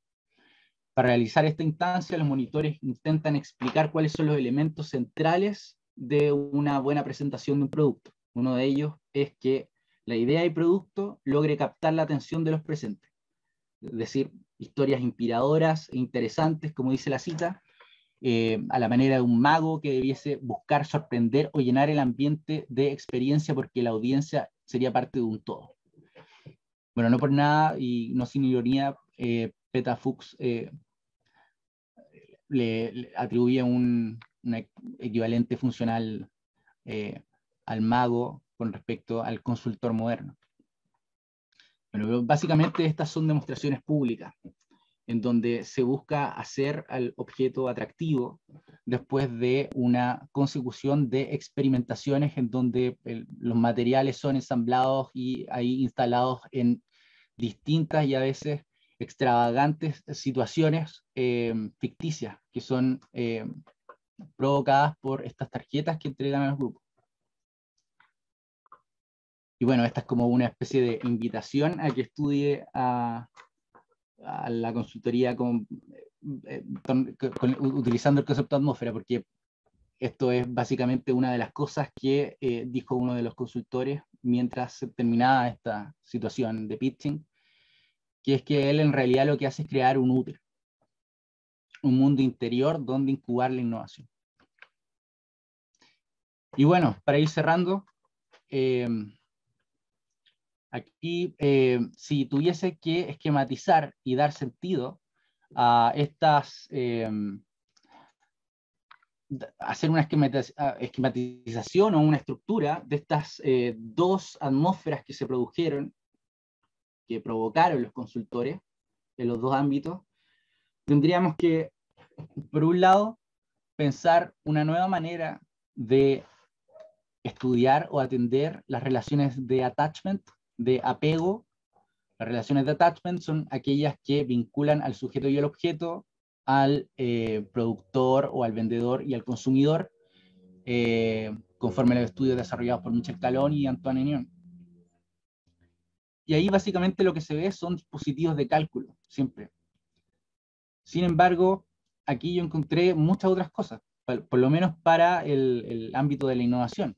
Para realizar esta instancia, los monitores intentan explicar cuáles son los elementos centrales de una buena presentación de un producto. Uno de ellos es que la idea y producto logre captar la atención de los presentes. Decir, historias inspiradoras e interesantes, como dice la cita, eh, a la manera de un mago que debiese buscar sorprender o llenar el ambiente de experiencia porque la audiencia sería parte de un todo. Bueno, no por nada y no sin ironía, eh, Peta Fuchs eh, le, atribuye un, equivalente funcional al mago con respecto al consultor moderno. Básicamente estas son demostraciones públicas, en donde se busca hacer al objeto atractivo después de una consecución de experimentaciones en donde los materiales son ensamblados y ahí instalados en distintas y a veces extravagantes situaciones eh, ficticias que son eh, provocadas por estas tarjetas que entregan los grupos. Y bueno, esta es como una especie de invitación a que estudie a, la consultoría con, eh, utilizando el concepto de atmósfera, porque esto es básicamente una de las cosas que eh, dijo uno de los consultores mientras terminaba esta situación de pitching, que es que él en realidad lo que hace es crear un útero, un mundo interior donde incubar la innovación. Y bueno, para ir cerrando, eh, Aquí, eh, si tuviese que esquematizar y dar sentido a estas, eh, hacer una esquematización o una estructura de estas eh, dos atmósferas que se produjeron, que provocaron los consultores en los dos ámbitos, tendríamos que, por un lado, pensar una nueva manera de estudiar o atender las relaciones de attachment de apego, las relaciones de attachment son aquellas que vinculan al sujeto y al objeto, al eh, productor o al vendedor y al consumidor, eh, conforme a los estudios desarrollados por Michel Calón y Antoine Enion. Y ahí básicamente lo que se ve son dispositivos de cálculo, siempre. Sin embargo, aquí yo encontré muchas otras cosas, por, lo menos para el, el ámbito de la innovación.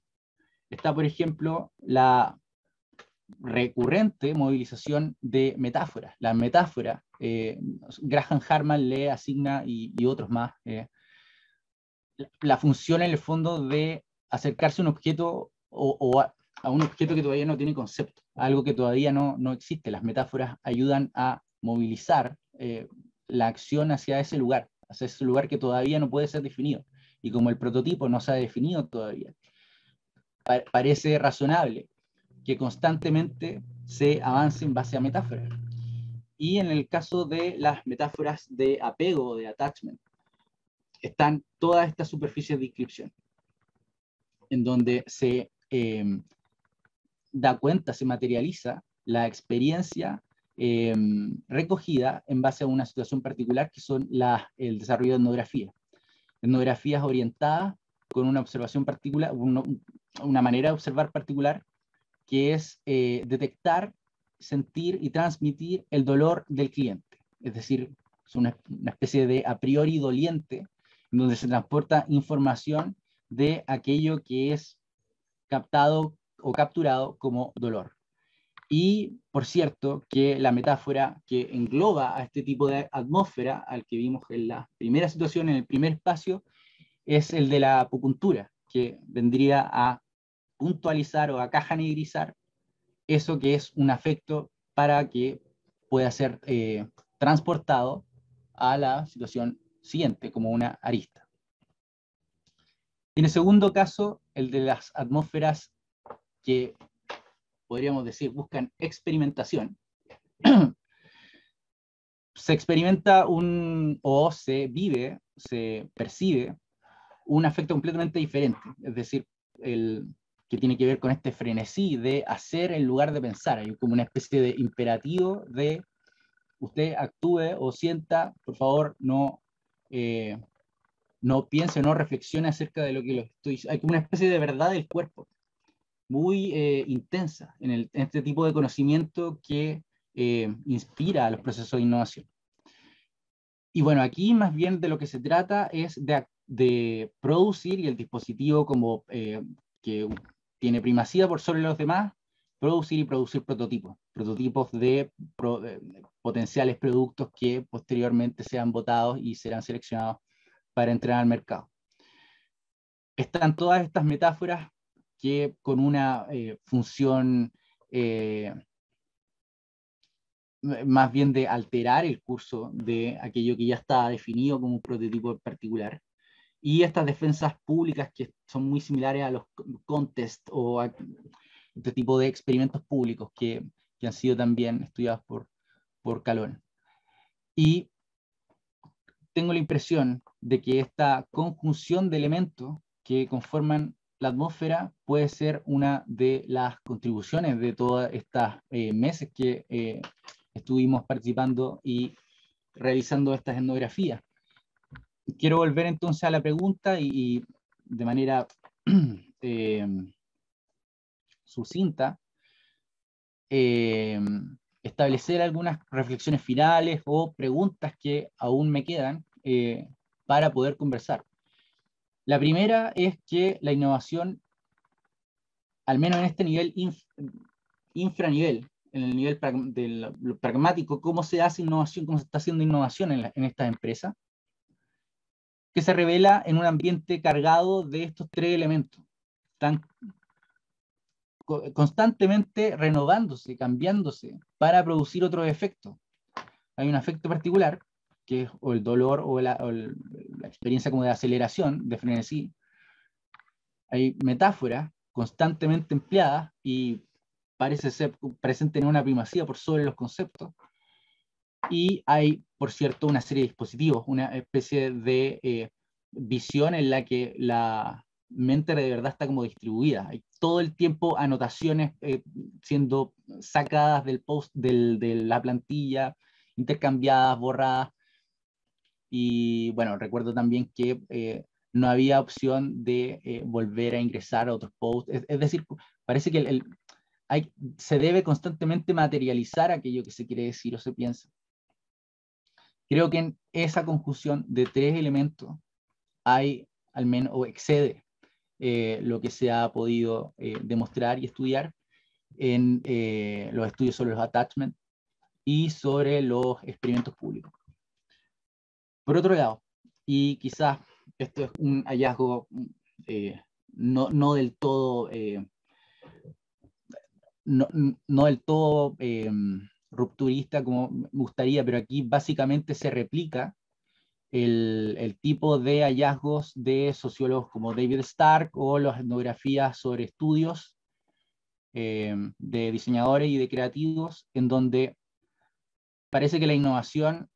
Está, por ejemplo, la recurrente movilización de metáforas. La metáfora, eh, Graham Harman le asigna, y, otros más, eh, la, función en el fondo de acercarse a un objeto o, a, un objeto que todavía no tiene concepto, algo que todavía no, no existe. Las metáforas ayudan a movilizar eh, la acción hacia ese lugar, hacia ese lugar que todavía no puede ser definido. Y como el prototipo no se ha definido todavía, parece razonable que constantemente se avance en base a metáforas. Y en el caso de las metáforas de apego de attachment, están todas estas superficies de inscripción, en donde se em, da cuenta, se materializa la experiencia em, recogida en base a una situación particular, que son la, el desarrollo de etnografía. Etnografías orientadas con una observación particular, una manera de observar particular, que es eh, detectar, sentir y transmitir el dolor del cliente. Es decir, es una, especie de a priori doliente, donde se transporta información de aquello que es captado o capturado como dolor. Y, por cierto, que la metáfora que engloba a este tipo de atmósfera, al que vimos en la primera situación, en el primer espacio, es el de la acupuntura, que vendría a puntualizar o a cajanegrizar eso que es un afecto para que pueda ser eh, transportado a la situación siguiente, como una arista. En el segundo caso, el de las atmósferas que podríamos decir buscan experimentación, [clears throat] se experimenta un, o se vive, se percibe un afecto completamente diferente, es decir, el que tiene que ver con este frenesí de hacer en lugar de pensar, hay como una especie de imperativo de usted actúe o sienta, por favor, no, eh, no piense, no reflexione acerca de lo que lo estoy Hay como una especie de verdad del cuerpo, muy eh, intensa en, este tipo de conocimiento que eh, inspira a los procesos de innovación. Y bueno, aquí más bien de lo que se trata es de, de producir y el dispositivo como eh, que tiene primacía por sobre los demás, producir y producir prototipos, prototipos de, potenciales productos que posteriormente sean votados y serán seleccionados para entrar al mercado. Están todas estas metáforas que con una eh, función eh, más bien de alterar el curso de aquello que ya está definido como un prototipo particular. Y estas defensas públicas que son muy similares a los contests o a este tipo de experimentos públicos que, que han sido también estudiados por, por Calón. Y tengo la impresión de que esta conjunción de elementos que conforman la atmósfera puede ser una de las contribuciones de todos estos eh, meses que eh, estuvimos participando y realizando estas etnografías. Quiero volver entonces a la pregunta y, de manera [clears throat] eh, sucinta establecer algunas reflexiones finales o preguntas que aún me quedan para poder conversar. La primera es que la innovación, al menos en este nivel infranivel, en el nivel pragmático, cómo se hace innovación, cómo se está haciendo innovación en estas empresas, que se revela en un ambiente cargado de estos tres elementos, están constantemente renovándose, cambiándose para producir otro efecto. Hay un efecto particular que es el dolor o la, experiencia como de aceleración, de frenesí, hay metáforas constantemente empleadas y parece ser, parecen tener una primacía por sobre los conceptos. Y hay, por cierto, una serie de dispositivos, una especie de eh, visión en la que la mente de verdad está como distribuida. Hay todo el tiempo anotaciones eh, siendo sacadas del post, de la plantilla, intercambiadas, borradas, y bueno, recuerdo también que eh, no había opción de eh, volver a ingresar a otros posts. Es, decir, parece que se debe constantemente materializar aquello que se quiere decir o se piensa. Creo que en esa conjunción de tres elementos hay al menos, o excede eh, lo que se ha podido demostrar y estudiar en los estudios sobre los attachments y sobre los experimentos públicos. Por otro lado, y quizás esto es un hallazgo eh, no, no, del todo, eh, no, no, del todo eh, rupturista como me gustaría, pero aquí básicamente se replica el, el, tipo de hallazgos de sociólogos como David Stark o las etnografías sobre estudios de diseñadores y de creativos, en donde parece que la innovación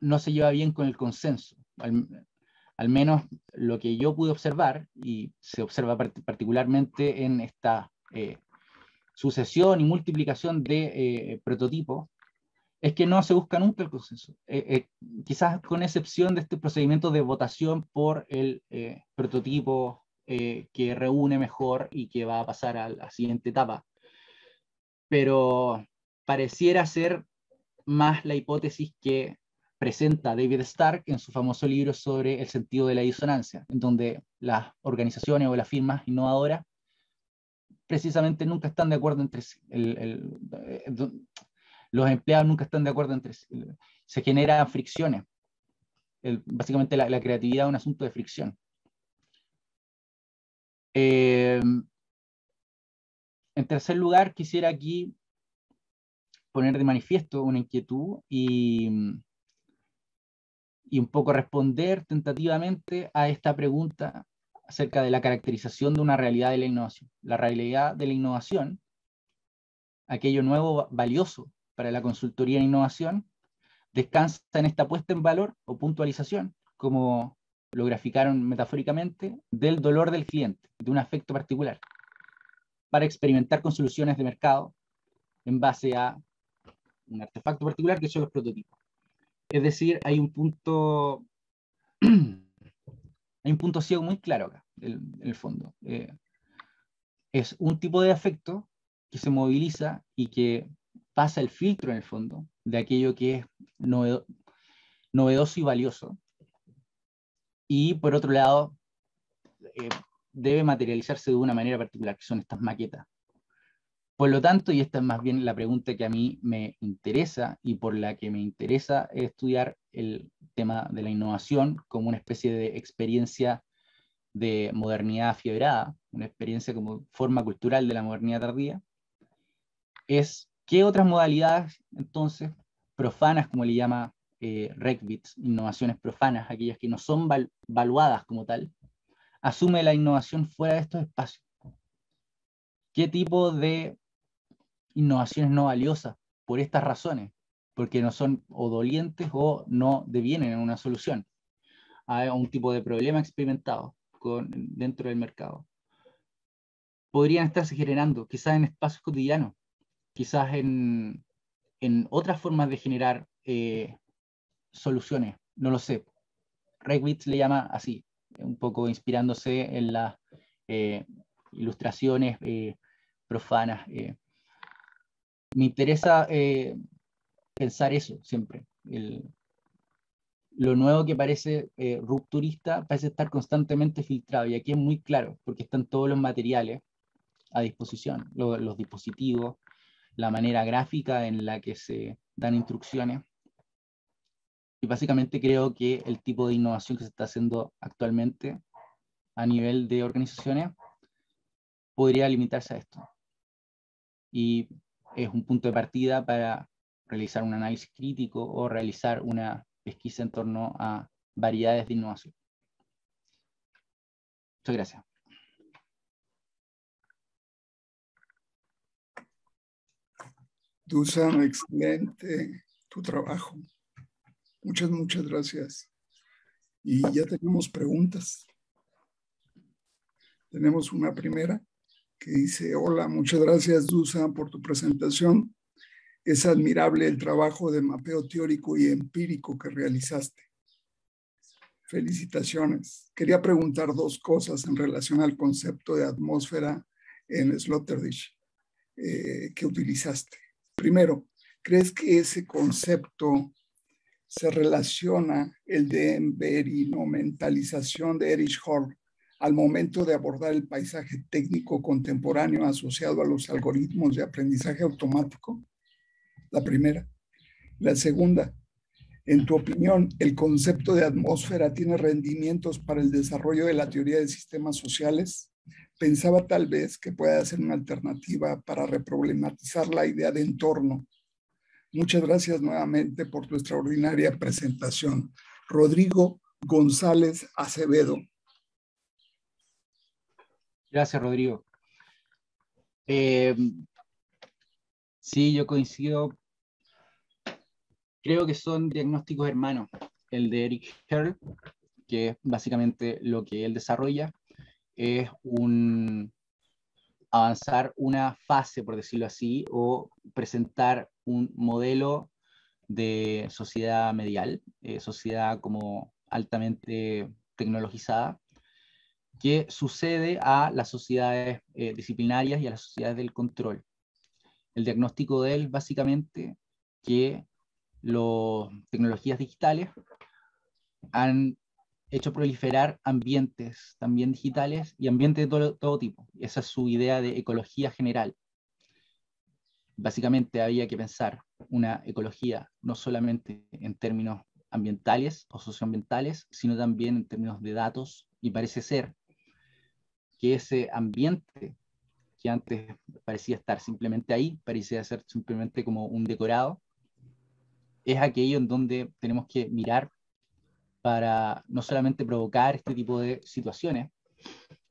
no se lleva bien con el consenso. Al, menos lo que yo pude observar, y se observa particularmente en esta eh, sucesión y multiplicación de eh, prototipos, es que no se busca nunca el consenso. Eh, eh, quizás con excepción de este procedimiento de votación por el eh, prototipo que reúne mejor y que va a pasar a la siguiente etapa. Pero pareciera ser más la hipótesis que presenta David Stark en su famoso libro sobre el sentido de la disonancia, en donde las organizaciones o las firmas innovadoras precisamente nunca están de acuerdo entre sí. los empleados nunca están de acuerdo entre sí. Se generan fricciones. básicamente la, creatividad es un asunto de fricción. Eh, en tercer lugar, quisiera aquí poner de manifiesto una inquietud y, y un poco responder tentativamente a esta pregunta acerca de la caracterización de una realidad de la innovación. La realidad de la innovación, aquello nuevo valioso para la consultoría en innovación, descansa en esta puesta en valor o puntualización, como lo graficaron metafóricamente, del dolor del cliente, de un afecto particular, para experimentar con soluciones de mercado en base a un artefacto particular que son los prototipos. Es decir, hay un punto [clears throat] hay un punto ciego muy claro acá, en, el fondo. Eh, es un tipo de afecto que se moviliza y que pasa el filtro en el fondo de aquello que es novedoso y valioso. Y por otro lado, eh, debe materializarse de una manera particular, que son estas maquetas. Por lo tanto, y esta es más bien la pregunta que a mí me interesa y por la que me interesa estudiar el tema de la innovación como una especie de experiencia de modernidad fiebrada, una experiencia como forma cultural de la modernidad tardía, es qué otras modalidades entonces profanas, como le llama eh, innovaciones profanas, aquellas que no son valuadas como tal, asume la innovación fuera de estos espacios. ¿Qué tipo de innovaciones no valiosas por estas razones, porque no son o dolientes o no devienen en una solución a un tipo de problema experimentado con, dentro del mercado. Podrían estarse generando quizás en espacios cotidianos, quizás en, en otras formas de generar eh, soluciones, no lo sé. Reckwitz le llama así, un poco inspirándose en las eh, ilustraciones eh, profanas me interesa eh, pensar eso siempre. lo nuevo que parece eh, rupturista parece estar constantemente filtrado y aquí es muy claro porque están todos los materiales a disposición, los dispositivos, la manera gráfica en la que se dan instrucciones. Y básicamente creo que el tipo de innovación que se está haciendo actualmente a nivel de organizaciones podría limitarse a esto. Y es un punto de partida para realizar un análisis crítico o realizar una pesquisa en torno a variedades de innovación. Muchas gracias. Dusan, excelente tu trabajo. Muchas, muchas gracias. Y ya tenemos preguntas. Tenemos una primera que dice, hola, muchas gracias Dusa por tu presentación. Es admirable el trabajo de mapeo teórico y empírico que realizaste. Felicitaciones. Quería preguntar dos cosas en relación al concepto de atmósfera en Sloterdijk eh, que utilizaste. Primero, ¿crees que ese concepto se relaciona el de enverinomentalización de Erich Horn al momento de abordar el paisaje técnico contemporáneo asociado a los algoritmos de aprendizaje automático? La primera. La segunda, en tu opinión, ¿el concepto de atmósfera tiene rendimientos para el desarrollo de la teoría de sistemas sociales? Pensaba tal vez que pueda ser una alternativa para reproblematizar la idea de entorno. Muchas gracias nuevamente por tu extraordinaria presentación. Rodrigo González Acevedo. Gracias, Rodrigo. Eh, sí, yo coincido. Creo que son diagnósticos hermanos. El de Eric Herl, que es básicamente lo que él desarrolla, es un avanzar una fase, por decirlo así, o presentar un modelo de sociedad medial, eh, sociedad como altamente tecnologizada, que sucede a las sociedades eh, disciplinarias y a las sociedades del control. El diagnóstico de él básicamente que las tecnologías digitales han hecho proliferar ambientes también digitales y ambientes de todo, tipo. Esa es su idea de ecología general. Básicamente había que pensar una ecología no solamente en términos ambientales o socioambientales, sino también en términos de datos, y parece ser que ese ambiente que antes parecía estar simplemente ahí, parecía ser simplemente como un decorado, es aquello en donde tenemos que mirar para no solamente provocar este tipo de situaciones,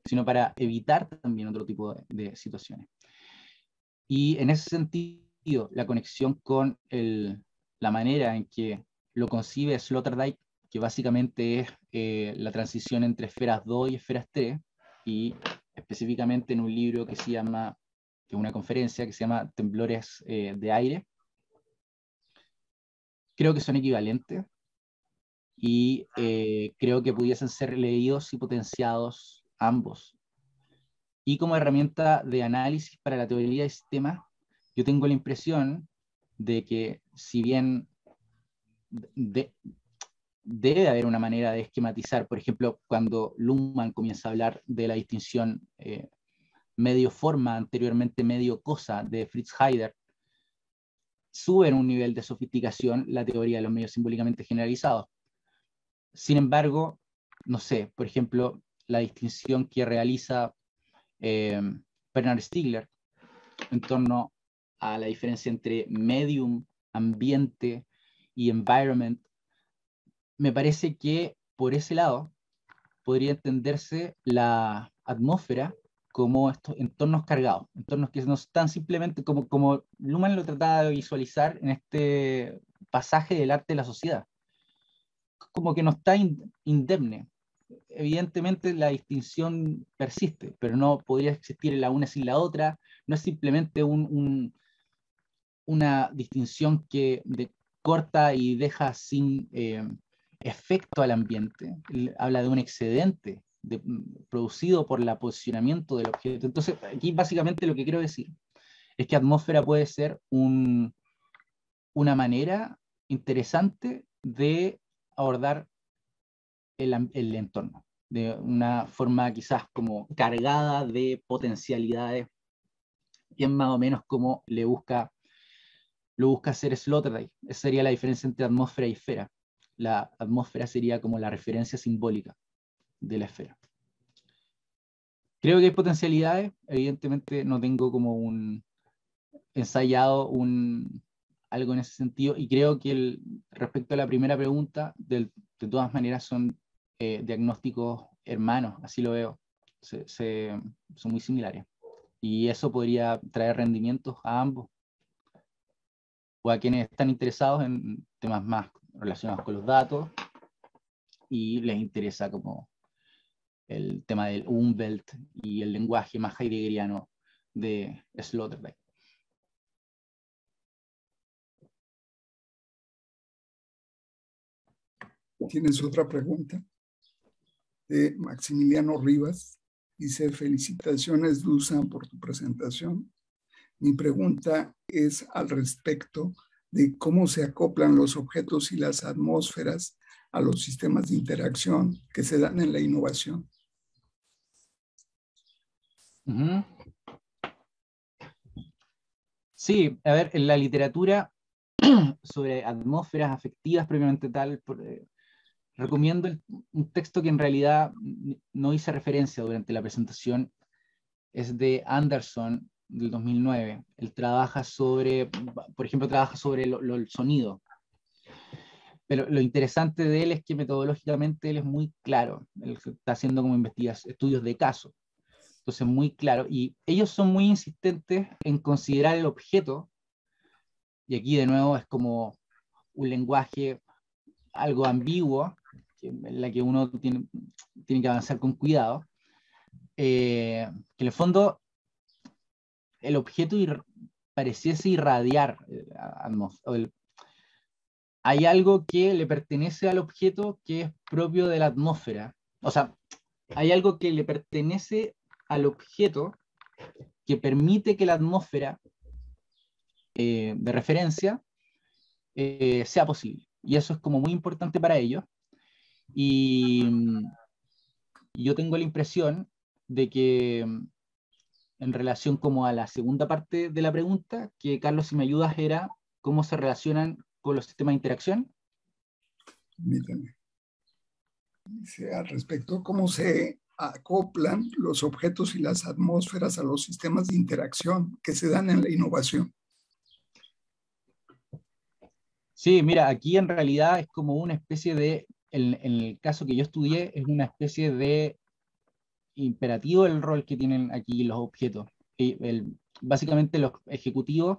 sino para evitar también otro tipo de, situaciones. Y en ese sentido, la conexión con la manera en que lo concibe Sloterdijk, que básicamente es eh, la transición entre esferas 2 y esferas 3, y específicamente en un libro que se llama, que es una conferencia que se llama Temblores eh, de Aire. Creo que son equivalentes, y eh, creo que pudiesen ser leídos y potenciados ambos. Y como herramienta de análisis para la teoría de sistemas, yo tengo la impresión de que si bien debe haber una manera de esquematizar, por ejemplo, cuando Luhmann comienza a hablar de la distinción eh, medio-forma, anteriormente medio-cosa de Fritz Heider, sube en un nivel de sofisticación la teoría de los medios simbólicamente generalizados. Sin embargo, no sé, por ejemplo, la distinción que realiza eh, Bernard Stiegler en torno a la diferencia entre medium, ambiente y environment, me parece que por ese lado podría entenderse la atmósfera como estos entornos cargados, entornos que no están simplemente como, como lo trataba de visualizar en este pasaje del arte de la sociedad como que no está indemne. Evidentemente la distinción persiste, pero no podría existir la una sin la otra. No es simplemente un, una distinción que corta y deja sin eh, efecto al ambiente. Habla de un excedente producido por el posicionamiento del objeto. Entonces, aquí básicamente lo que quiero decir es que atmósfera puede ser un, una manera interesante de abordar el, el, entorno de una forma quizás como cargada de potencialidades, bien más o menos como le busca, lo busca hacer Sloterdijk. Esa sería la diferencia entre atmósfera y esfera. La atmósfera sería como la referencia simbólica de la esfera. Creo que hay potencialidades, evidentemente no tengo como un ensayado un, algo en ese sentido. Y creo que el, respecto a la primera pregunta, de, de todas maneras son eh, diagnósticos hermanos, así lo veo. Se, son muy similares. Y eso podría traer rendimientos a ambos o a quienes están interesados en temas más relacionados con los datos y les interesa como el tema del Umwelt y el lenguaje más heideggeriano de Sloterdijk. ¿Tienes otra pregunta? De Maximiliano Rivas. Dice, felicitaciones, Dusan, por tu presentación. Mi pregunta es al respecto de cómo se acoplan los objetos y las atmósferas a los sistemas de interacción que se dan en la innovación. Sí, a ver, en la literatura [clears throat] sobre atmósferas afectivas propiamente tal, eh, recomiendo un texto que en realidad no hice referencia durante la presentación, es de Anderson del 2009. Él trabaja sobre, por ejemplo, trabaja sobre el sonido. Pero lo interesante de él es que metodológicamente él es muy claro. Él está haciendo como estudios de caso. Entonces, muy claro. Y ellos son muy insistentes en considerar el objeto. Y aquí de nuevo es como un lenguaje algo ambiguo, en la que uno tiene, tiene que avanzar con cuidado, eh, que en el fondo el objeto pareciese irradiar eh, hay algo que le pertenece al objeto que es propio de la atmósfera. O sea, hay algo que le pertenece al objeto que permite que la atmósfera eh, de referencia eh, sea posible. Y eso es como muy importante para ellos. Y, yo tengo la impresión de que en relación como a la segunda parte de la pregunta, que Carlos, si me ayudas, era cómo se relacionan con los sistemas de interacción? Permítame. Dice al respecto, ¿cómo se acoplan los objetos y las atmósferas a los sistemas de interacción que se dan en la innovación? Sí, mira, aquí en realidad es como una especie de, en, el caso que yo estudié, es una especie de imperativo el rol que tienen aquí los objetos. El, básicamente los ejecutivos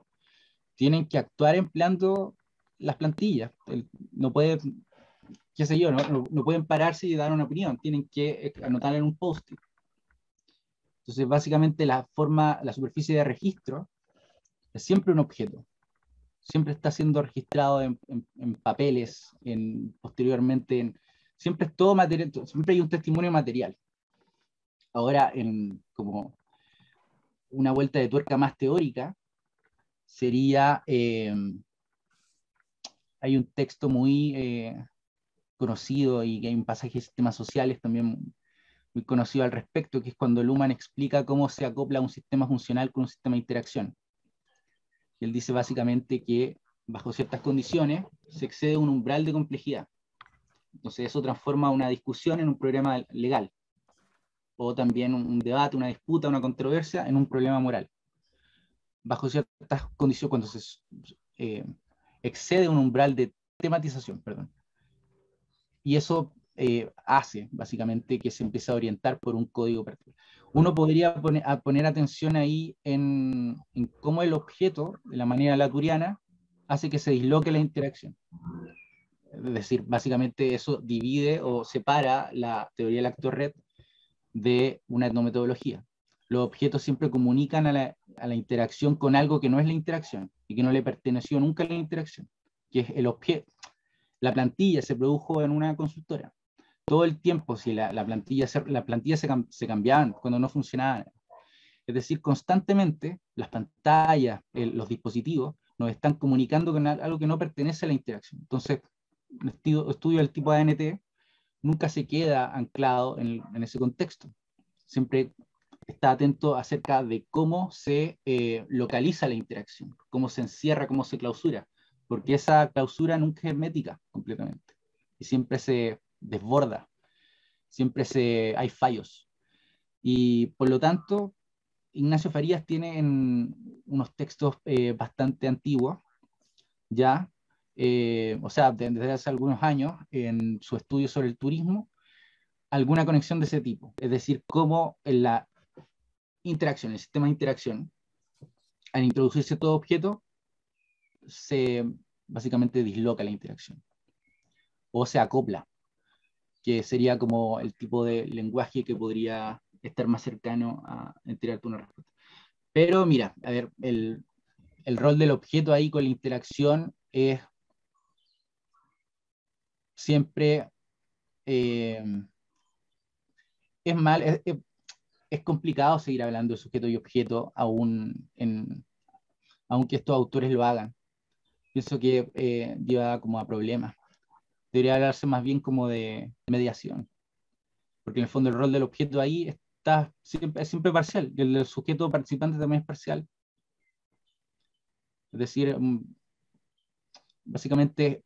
tienen que actuar empleando las plantillas. no pueden, qué sé yo, no, no, pueden pararse y dar una opinión, tienen que eh, anotar en un post-it. Entonces, básicamente la forma, la superficie de registro es siempre un objeto. Siempre está siendo registrado en, en, papeles, en, posteriormente, en, siempre es todo material, siempre hay un testimonio material. Ahora, como una vuelta de tuerca más teórica, sería eh, hay un texto muy eh, conocido y hay un pasaje de sistemas sociales también muy conocido al respecto, que es cuando Luhmann explica cómo se acopla un sistema funcional con un sistema de interacción. Él dice básicamente que bajo ciertas condiciones se excede un umbral de complejidad. Entonces eso transforma una discusión en un problema legal, o también un debate, una disputa, una controversia en un problema moral. Bajo ciertas condiciones, cuando se eh, excede un umbral de tematización, perdón. Y eso eh, hace básicamente que se empiece a orientar por un código particular. Uno podría poner, poner atención ahí en, en, cómo el objeto, de la manera laturiana, hace que se disloque la interacción. Es decir, básicamente eso divide o separa la teoría del actor red de una etnometodología. Los objetos siempre comunican a la, a la interacción con algo que no es la interacción y que no le perteneció nunca a la interacción, que es el objeto. La plantilla se produjo en una consultora. Todo el tiempo, si la, la plantilla, se, la plantilla se, se cambiaban cuando no funcionaban. Es decir, constantemente las pantallas, los dispositivos, nos están comunicando con algo que no pertenece a la interacción. Entonces, estudio, estudio del tipo ANT nunca se queda anclado en, ese contexto. Siempre está atento acerca de cómo se eh, localiza la interacción, cómo se encierra, cómo se clausura, porque esa clausura nunca es hermética completamente y siempre se desborda, siempre se, hay fallos. Y por lo tanto, Ignacio Farías tiene en unos textos eh, bastante antiguos, ya, eh, o sea, desde hace algunos años, en su estudio sobre el turismo, alguna conexión de ese tipo. Es decir, cómo en la interacción, el sistema de interacción, al introducirse todo objeto, se básicamente disloca la interacción o se acopla, que sería como el tipo de lenguaje que podría estar más cercano a entregarte una respuesta. Pero mira, a ver, el, el rol del objeto ahí con la interacción es siempre eh, es mal, es, es complicado seguir hablando de sujeto y objeto aún en, aunque estos autores lo hagan. Pienso que eh, lleva como a problemas. Debería hablarse más bien como de mediación, porque en el fondo el rol del objeto ahí está siempre, es siempre parcial, y el del sujeto participante también es parcial. Es decir, mm, básicamente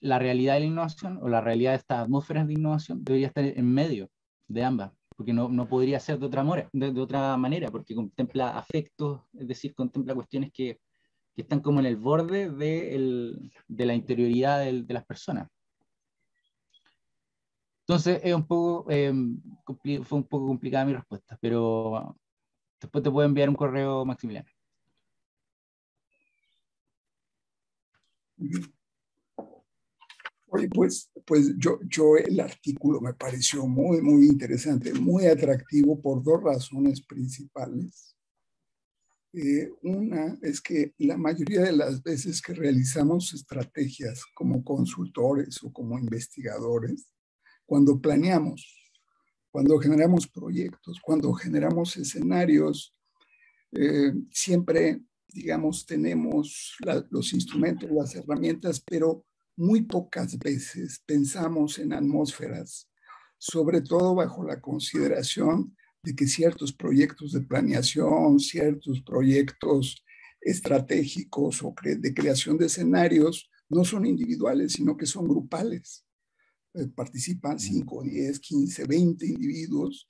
la realidad de la innovación o la realidad de estas atmósferas de innovación debería estar en medio de ambas porque no, no podría ser de otra, de, de, otra manera, porque contempla afectos, es decir, contempla cuestiones que, que están como en el borde de, el, de la interioridad de, las personas. Entonces, es un poco, eh, fue un poco complicada mi respuesta, pero después te puedo enviar un correo, Maximiliano. Oye, pues, pues yo, yo el artículo me pareció muy, muy interesante, muy atractivo por dos razones principales. Eh, una es que la mayoría de las veces que realizamos estrategias como consultores o como investigadores, cuando planeamos, cuando generamos proyectos, cuando generamos escenarios, eh, siempre, digamos, tenemos los instrumentos, las herramientas, pero muy pocas veces pensamos en atmósferas, sobre todo bajo la consideración de que ciertos proyectos de planeación, ciertos proyectos estratégicos o de creación de escenarios no son individuales, sino que son grupales. Eh, participan 5, 10, 15, 20 individuos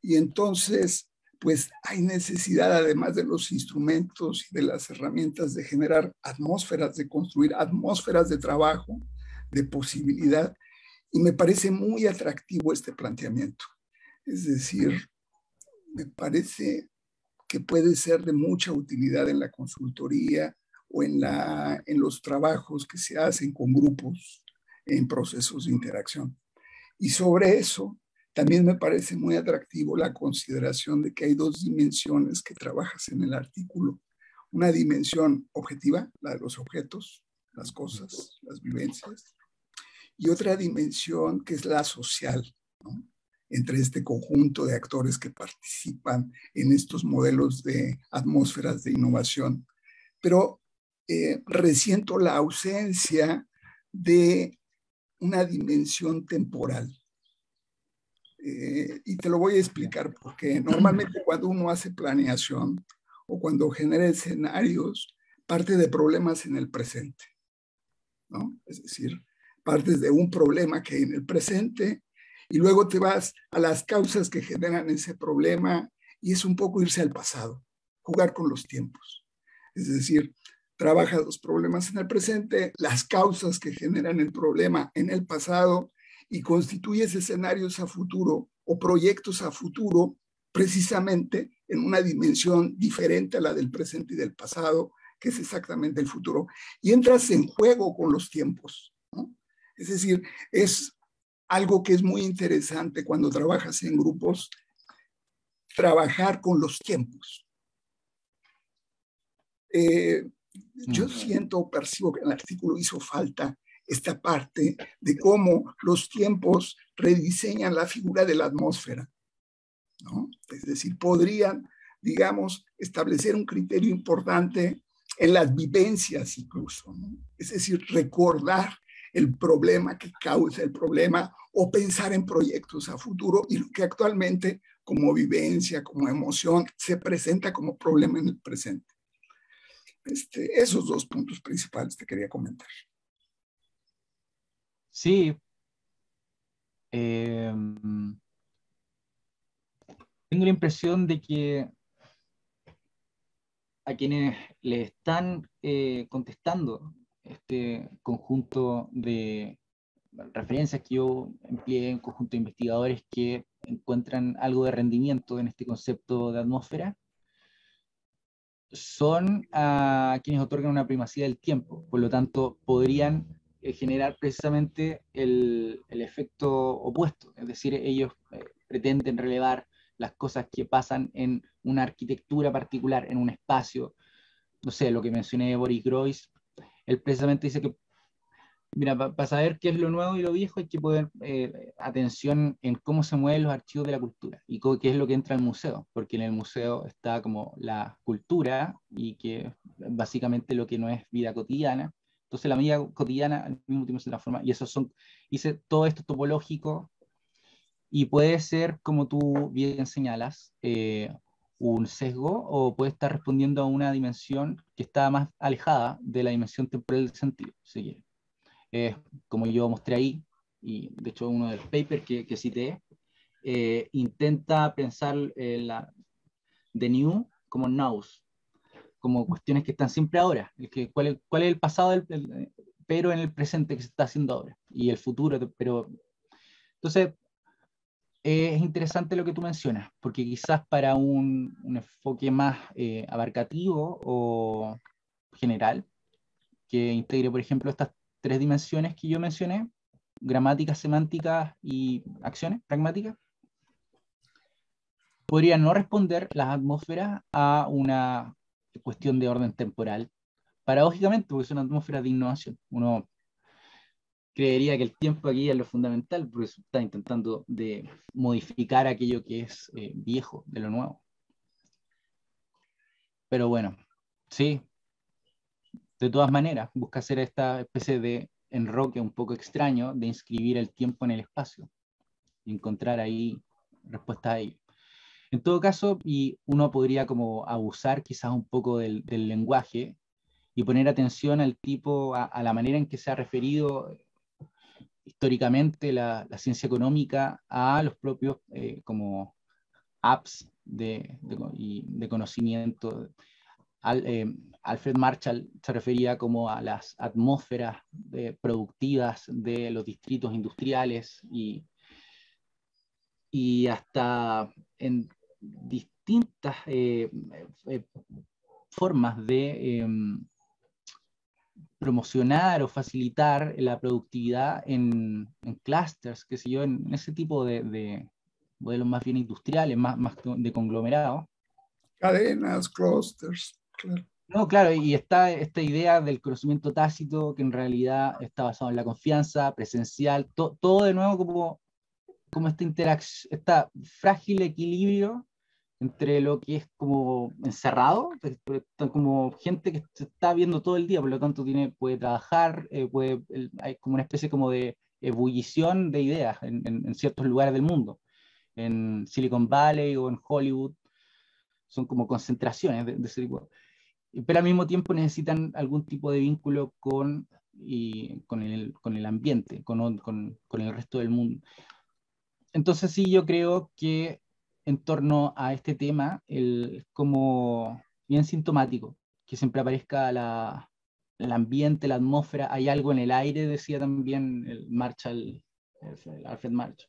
y entonces pues hay necesidad, además de los instrumentos y de las herramientas, de generar atmósferas, de construir atmósferas de trabajo, de posibilidad. Y me parece muy atractivo este planteamiento. Es decir, me parece que puede ser de mucha utilidad en la consultoría o en, la, en los trabajos que se hacen con grupos en procesos de interacción. Y sobre eso, también me parece muy atractivo la consideración de que hay dos dimensiones que trabajas en el artículo. Una dimensión objetiva, la de los objetos, las cosas, las vivencias, y otra dimensión que es la social, ¿no? entre este conjunto de actores que participan en estos modelos de atmósferas de innovación. Pero eh, resiento la ausencia de una dimensión temporal. Eh, y te lo voy a explicar porque normalmente cuando uno hace planeación o cuando genera escenarios, parte de problemas en el presente. ¿no? Es decir, partes de un problema que en el presente y luego te vas a las causas que generan ese problema y es un poco irse al pasado, jugar con los tiempos. Es decir, trabaja los problemas en el presente, las causas que generan el problema en el pasado y construyes escenarios a futuro o proyectos a futuro precisamente en una dimensión diferente a la del presente y del pasado, que es exactamente el futuro. Y entras en juego con los tiempos. Es decir, es algo que es muy interesante cuando trabajas en grupos, trabajar con los tiempos. Eh, yo siento, percibo que el artículo hizo falta esta parte de cómo los tiempos rediseñan la figura de la atmósfera. Es decir, podrían, digamos, establecer un criterio importante en las vivencias incluso. Es decir, recordar el problema que causa el problema o pensar en proyectos a futuro y lo que actualmente como vivencia, como emoción, se presenta como problema en el presente. Este, esos dos puntos principales te quería comentar. Sí. Em, tengo la impresión de que a quienes le están eh, contestando este conjunto de referencias que yo empleé, un conjunto de investigadores que encuentran algo de rendimiento en este concepto de atmósfera, son a quienes otorgan una primacía del tiempo, por lo tanto podrían eh, generar precisamente el, efecto opuesto, es decir, ellos eh, pretenden relevar las cosas que pasan en una arquitectura particular, en un espacio, no sé, lo que mencioné de Boris Groys, él precisamente dice que, mira, para saber qué es lo nuevo y lo viejo hay que poner eh, atención en cómo se mueven los archivos de la cultura y qué es lo que entra al museo, porque en el museo está como la cultura y que básicamente lo que no es vida cotidiana. Entonces la vida cotidiana al mismo tiempo se transforma. Y eso son, dice, todo esto topológico. Y puede ser, como tú bien señalas, eh, un sesgo o puede estar respondiendo a una dimensión que está más alejada de la dimensión temporal del sentido, si como yo mostré ahí, y de hecho uno de los papers que, que cité, eh, intenta pensar eh, la, de new como nows, como cuestiones que están siempre ahora, el que, cuál, cuál es el pasado, del, pero en el presente que se está haciendo ahora, y el futuro, pero... Entonces, es interesante lo que tú mencionas, porque quizás para un, enfoque más eh, abarcativo o general, que integre, por ejemplo, estas tres dimensiones que yo mencioné, gramáticas, semánticas y acciones pragmáticas, podrían no responder las atmósferas a una cuestión de orden temporal, paradójicamente, porque es una atmósfera de innovación. Uno creería que el tiempo aquí es lo fundamental, porque se está intentando de modificar aquello que es eh, viejo, de lo nuevo. Pero bueno, sí, de todas maneras, busca hacer esta especie de enroque un poco extraño de inscribir el tiempo en el espacio y encontrar ahí respuesta a ello. En todo caso, y uno podría como abusar quizás un poco del, lenguaje y poner atención al tipo, a, la manera en que se ha referido históricamente la, ciencia económica a los propios eh, como apps de, de, conocimiento. Eh, Alfred Marshall se refería como a las atmósferas productivas de los distritos industriales y, y hasta en distintas eh, eh, formas de em, promocionar o facilitar la productividad en, en clusters, qué sé yo, en, ese tipo de, modelos más bien industriales, más, más de conglomerados. Cadenas, clusters, claro. No, claro, y está esta idea del conocimiento tácito que en realidad está basado en la confianza, presencial, todo de nuevo como, como esta interacción, este frágil equilibrio entre lo que es como encerrado, como gente que se está viendo todo el día, por lo tanto tiene, puede trabajar, eh, puede, hay como una especie como de ebullición de ideas en, ciertos lugares del mundo, en Silicon Valley o en Hollywood, son como concentraciones de, ese tipo. Pero al mismo tiempo necesitan algún tipo de vínculo con, con, el, con el ambiente, con, con, con el resto del mundo. Entonces sí, yo creo que en torno a este tema, el, como bien sintomático, que siempre aparezca la, el ambiente, la atmósfera, hay algo en el aire, decía también el Marshall, el Alfred Marshall,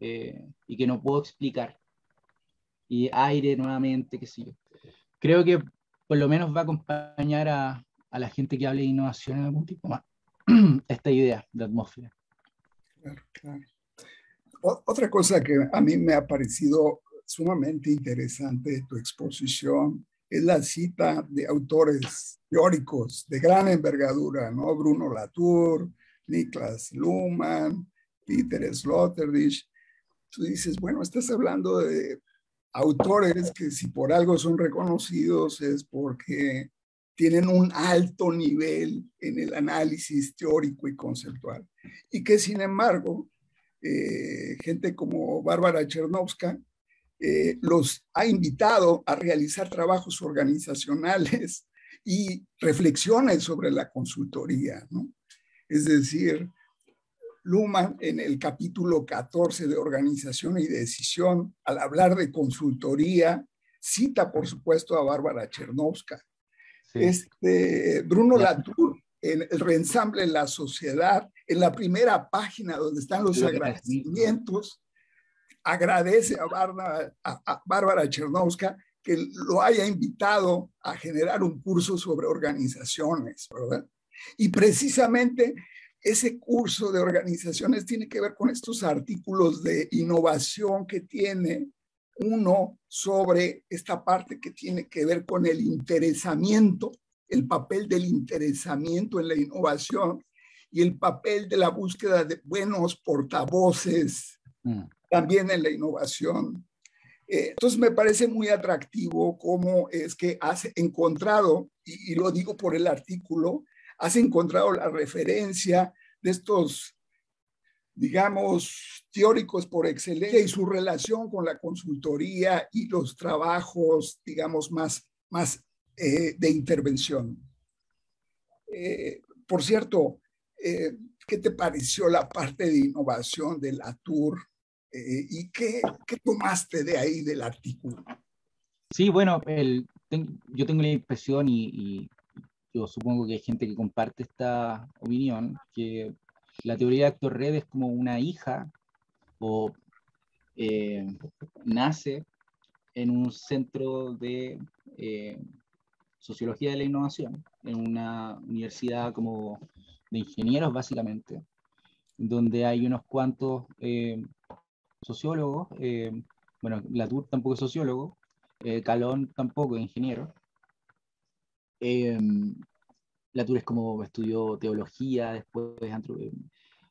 eh, y que no puedo explicar. Y aire nuevamente, qué sé yo. Creo que por lo menos va a acompañar a, a la gente que hable de innovación en algún tipo más, [clears throat] esta idea de atmósfera. Claro, claro otra cosa que a mí me ha parecido sumamente interesante de tu exposición es la cita de autores teóricos de gran envergadura, ¿no? Bruno Latour, Niklas Luhmann, Peter Sloterdijk. Tú dices, bueno, estás hablando de autores que si por algo son reconocidos es porque tienen un alto nivel en el análisis teórico y conceptual y que sin embargo eh, gente como Bárbara Chernovska, eh, los ha invitado a realizar trabajos organizacionales [laughs] y reflexiones sobre la consultoría. ¿no? Es decir, Luhmann en el capítulo 14 de Organización y Decisión, al hablar de consultoría, cita por supuesto a Bárbara Chernovska. Este, Bruno Latour en el reensamble en la sociedad, en la primera página donde están los agradecimientos, agradece a Bárbara, a, Bárbara Chernowska que lo haya invitado a generar un curso sobre organizaciones, ¿verdad? Y precisamente ese curso de organizaciones tiene que ver con estos artículos de innovación que tiene uno sobre esta parte que tiene que ver con el interesamiento el papel del interesamiento en la innovación y el papel de la búsqueda de buenos portavoces mm. también en la innovación. Eh, entonces me parece muy atractivo cómo es que has encontrado, y, lo digo por el artículo, has encontrado la referencia de estos, digamos, teóricos por excelencia y su relación con la consultoría y los trabajos, digamos, más, más eh, de intervención. Eh, por cierto, eh, ¿qué te pareció la parte de innovación de la Tour y qué, qué, tomaste de ahí del artículo? Sí, bueno, yo tengo la impresión y, y, yo supongo que hay gente que comparte esta opinión, que la teoría de actor red es como una hija o nace en un centro de Sociología de la Innovación, en una universidad como de ingenieros básicamente, donde hay unos cuantos eh, sociólogos, eh, bueno, Latour tampoco es sociólogo, eh, Calón tampoco es ingeniero, Eh, Latour es como estudió teología, después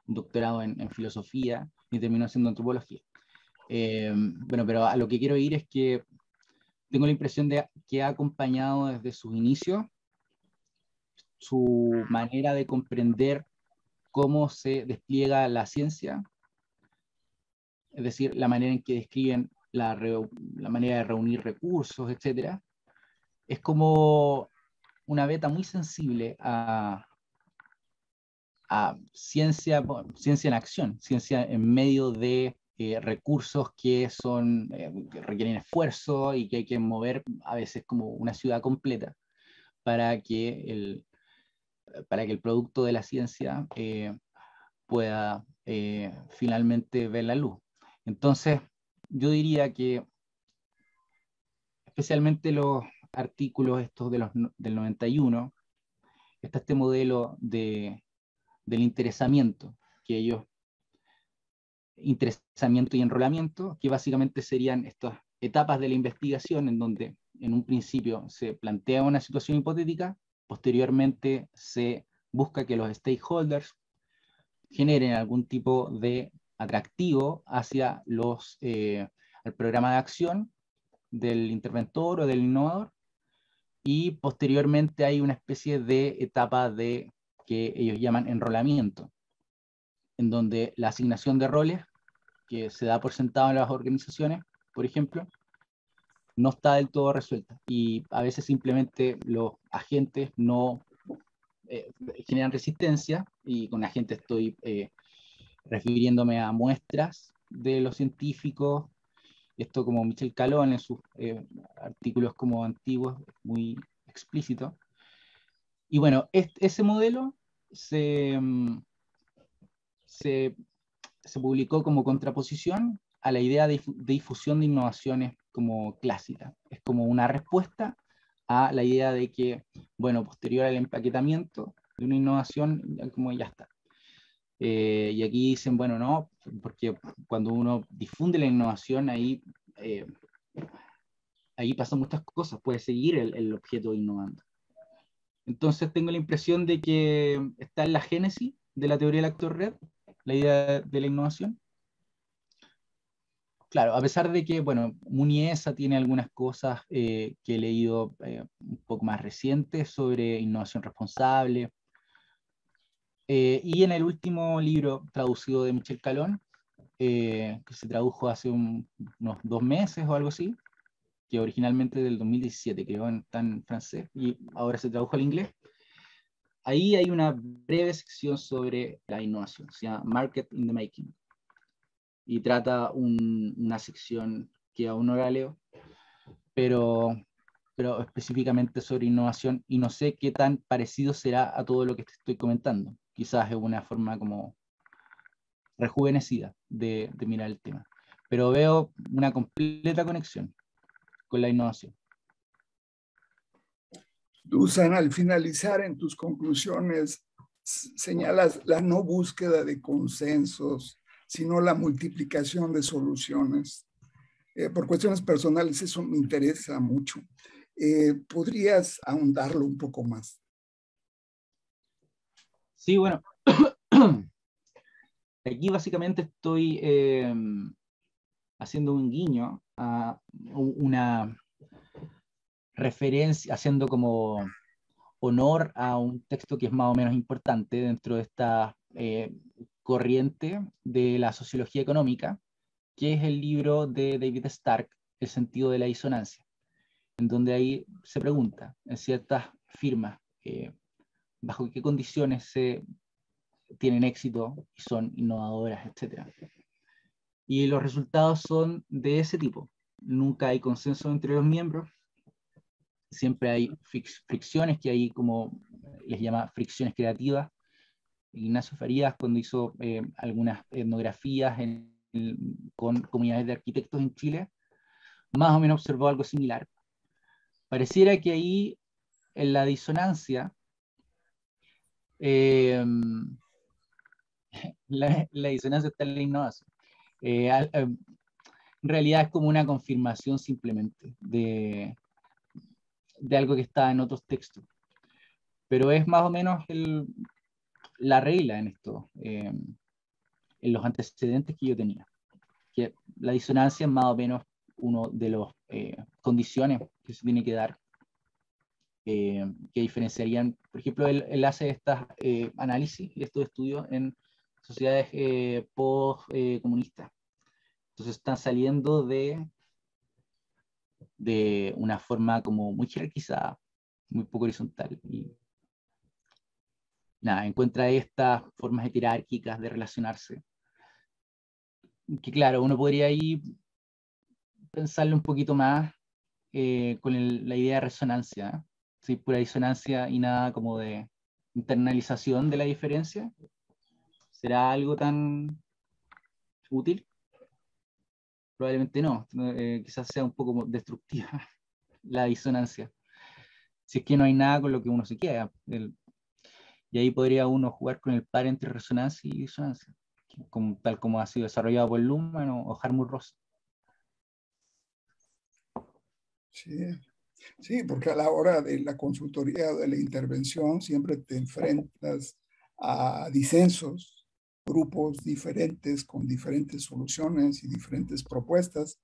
un doctorado en, filosofía y terminó haciendo antropología. Eh, bueno, pero a lo que quiero ir es que tengo la impresión de que ha acompañado desde sus inicios su manera de comprender cómo se despliega la ciencia, es decir, la manera en que describen la, la manera de reunir recursos, etc., es como una beta muy sensible a, ciencia, ciencia en acción, ciencia en medio de eh, recursos que, son, eh, que requieren esfuerzo y que hay que mover a veces como una ciudad completa para que el, para que el producto de la ciencia eh, pueda finalmente ver la luz. Entonces, yo diría que especialmente los artículos estos de los, del 91, está este modelo de, del interesamiento, que ellos, interesamiento y enrolamiento, que básicamente serían estas etapas de la investigación en donde en un principio se plantea una situación hipotética, posteriormente se busca que los stakeholders generen algún tipo de atractivo hacia los, eh, el programa de acción del interventor o del innovador. Y posteriormente hay una especie de etapa de que ellos llaman enrolamiento, en donde la asignación de roles que se da por sentado en las organizaciones, por ejemplo, no está del todo resuelta y a veces simplemente los agentes no eh, generan resistencia y con agentes estoy eh, refiriéndome a muestras de los científicos esto como Michel Calón en sus eh, artículos como antiguos, muy explícito. Y bueno, ese modelo mm, se, se, publicó como contraposición a la idea de, difusión de innovaciones como clásica. Es como una respuesta a la idea de que, bueno, posterior al empaquetamiento de una innovación, como ya está. Eh, y aquí dicen, bueno, no, porque cuando uno difunde la innovación, ahí, eh, ahí pasan muchas cosas, puede seguir el, el, objeto innovando. Entonces tengo la impresión de que está en la génesis de la teoría del actor red, la idea de la innovación. Claro, a pesar de que, bueno, Muniesa tiene algunas cosas eh, que he leído un poco más recientes sobre innovación responsable, eh, y en el último libro traducido de Michel Calón, eh, que se tradujo hace unos dos meses o algo así, que originalmente del 2017 quedó en, en francés y ahora se tradujo al inglés. Ahí hay una breve sección sobre la innovación, se llama Market in the Making. Y trata una sección que aún no la leo, pero, pero específicamente sobre innovación y no sé qué tan parecido será a todo lo que te estoy comentando quizás es una forma como rejuvenecida de, mirar el tema. Pero veo una completa conexión con la innovación. Dusan, al finalizar en tus conclusiones, señalas la no búsqueda de consensos, sino la multiplicación de soluciones. Eh, por cuestiones personales, eso me interesa mucho. Eh, ¿Podrías ahondarlo un poco más? Sí, bueno, [clears throat] aquí básicamente estoy em, haciendo un guiño a una referencia, haciendo como honor a un texto que es más o menos importante dentro de esta eh, corriente de la sociología económica, que es el libro de David Stark, El sentido de la disonancia, en donde ahí se pregunta en ciertas firmas eh, bajo qué condiciones se tienen éxito y son innovadoras, etc. Y los resultados son de ese tipo. Nunca hay consenso entre los miembros, siempre hay fricciones que hay como les llama fricciones creativas. Ignacio Farías cuando hizo eh, algunas etnografías con comunidades de arquitectos en Chile, más o menos observó algo similar. Pareciera que ahí en la disonancia [laughs] eh, la, disonancia está en la innovación. Eh, eh, en realidad es como una confirmación simplemente de, de algo que está en otros textos. pero es más o menos la regla en esto, eh, en los antecedentes que yo tenía. Que la disonancia es más o menos uno de las eh, condiciones que se tiene que dar, eh, que diferenciarían, por ejemplo, él, hace estos análisis y estos estudios en sociedades post-comunistas. Entonces están saliendo de, de una forma como muy jerarquizada, muy poco horizontal. Y nada, encuentra estas formas jerárquicas de relacionarse. Que claro, uno podría ahí pensarle un poquito más eh, con la idea de resonancia, ¿sí? pura disonancia y nada como de internalización de la diferencia. ¿Será algo tan útil? Probablemente no, eh, quizás sea un poco destructiva [laughs] la disonancia. Si es que no hay nada con lo que uno se queda. Y ahí podría uno jugar con el par entre resonancia y disonancia, como, tal como ha sido desarrollado por Luhmann o, o Hartmut Ross. Sí. sí, porque a la hora de la consultoría o de la intervención siempre te enfrentas a disensos, grupos diferentes con diferentes soluciones y diferentes propuestas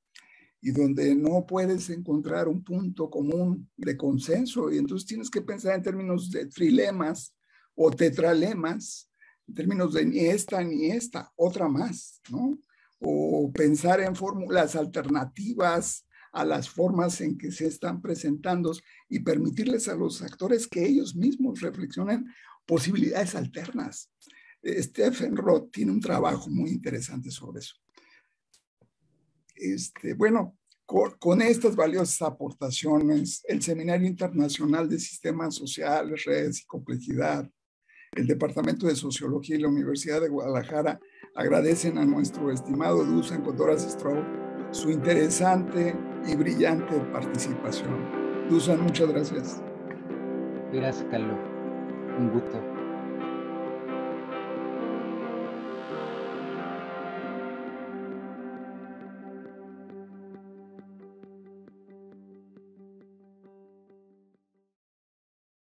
y donde no puedes encontrar un punto común de consenso y entonces tienes que pensar en términos de trilemas o tetralemas, en términos de ni esta ni esta, otra más, ¿no? O pensar en fórmulas alternativas a las formas en que se están presentando y permitirles a los actores que ellos mismos reflexionen posibilidades alternas. Stephen Roth tiene un trabajo muy interesante sobre eso. Este, bueno, con, estas valiosas aportaciones, el Seminario Internacional de Sistemas Sociales, Redes y Complejidad, el Departamento de Sociología y la Universidad de Guadalajara agradecen a nuestro estimado Dusan Cotoras Stroh su interesante y brillante participación. Dusan, muchas gracias. Gracias, Carlos. Un gusto.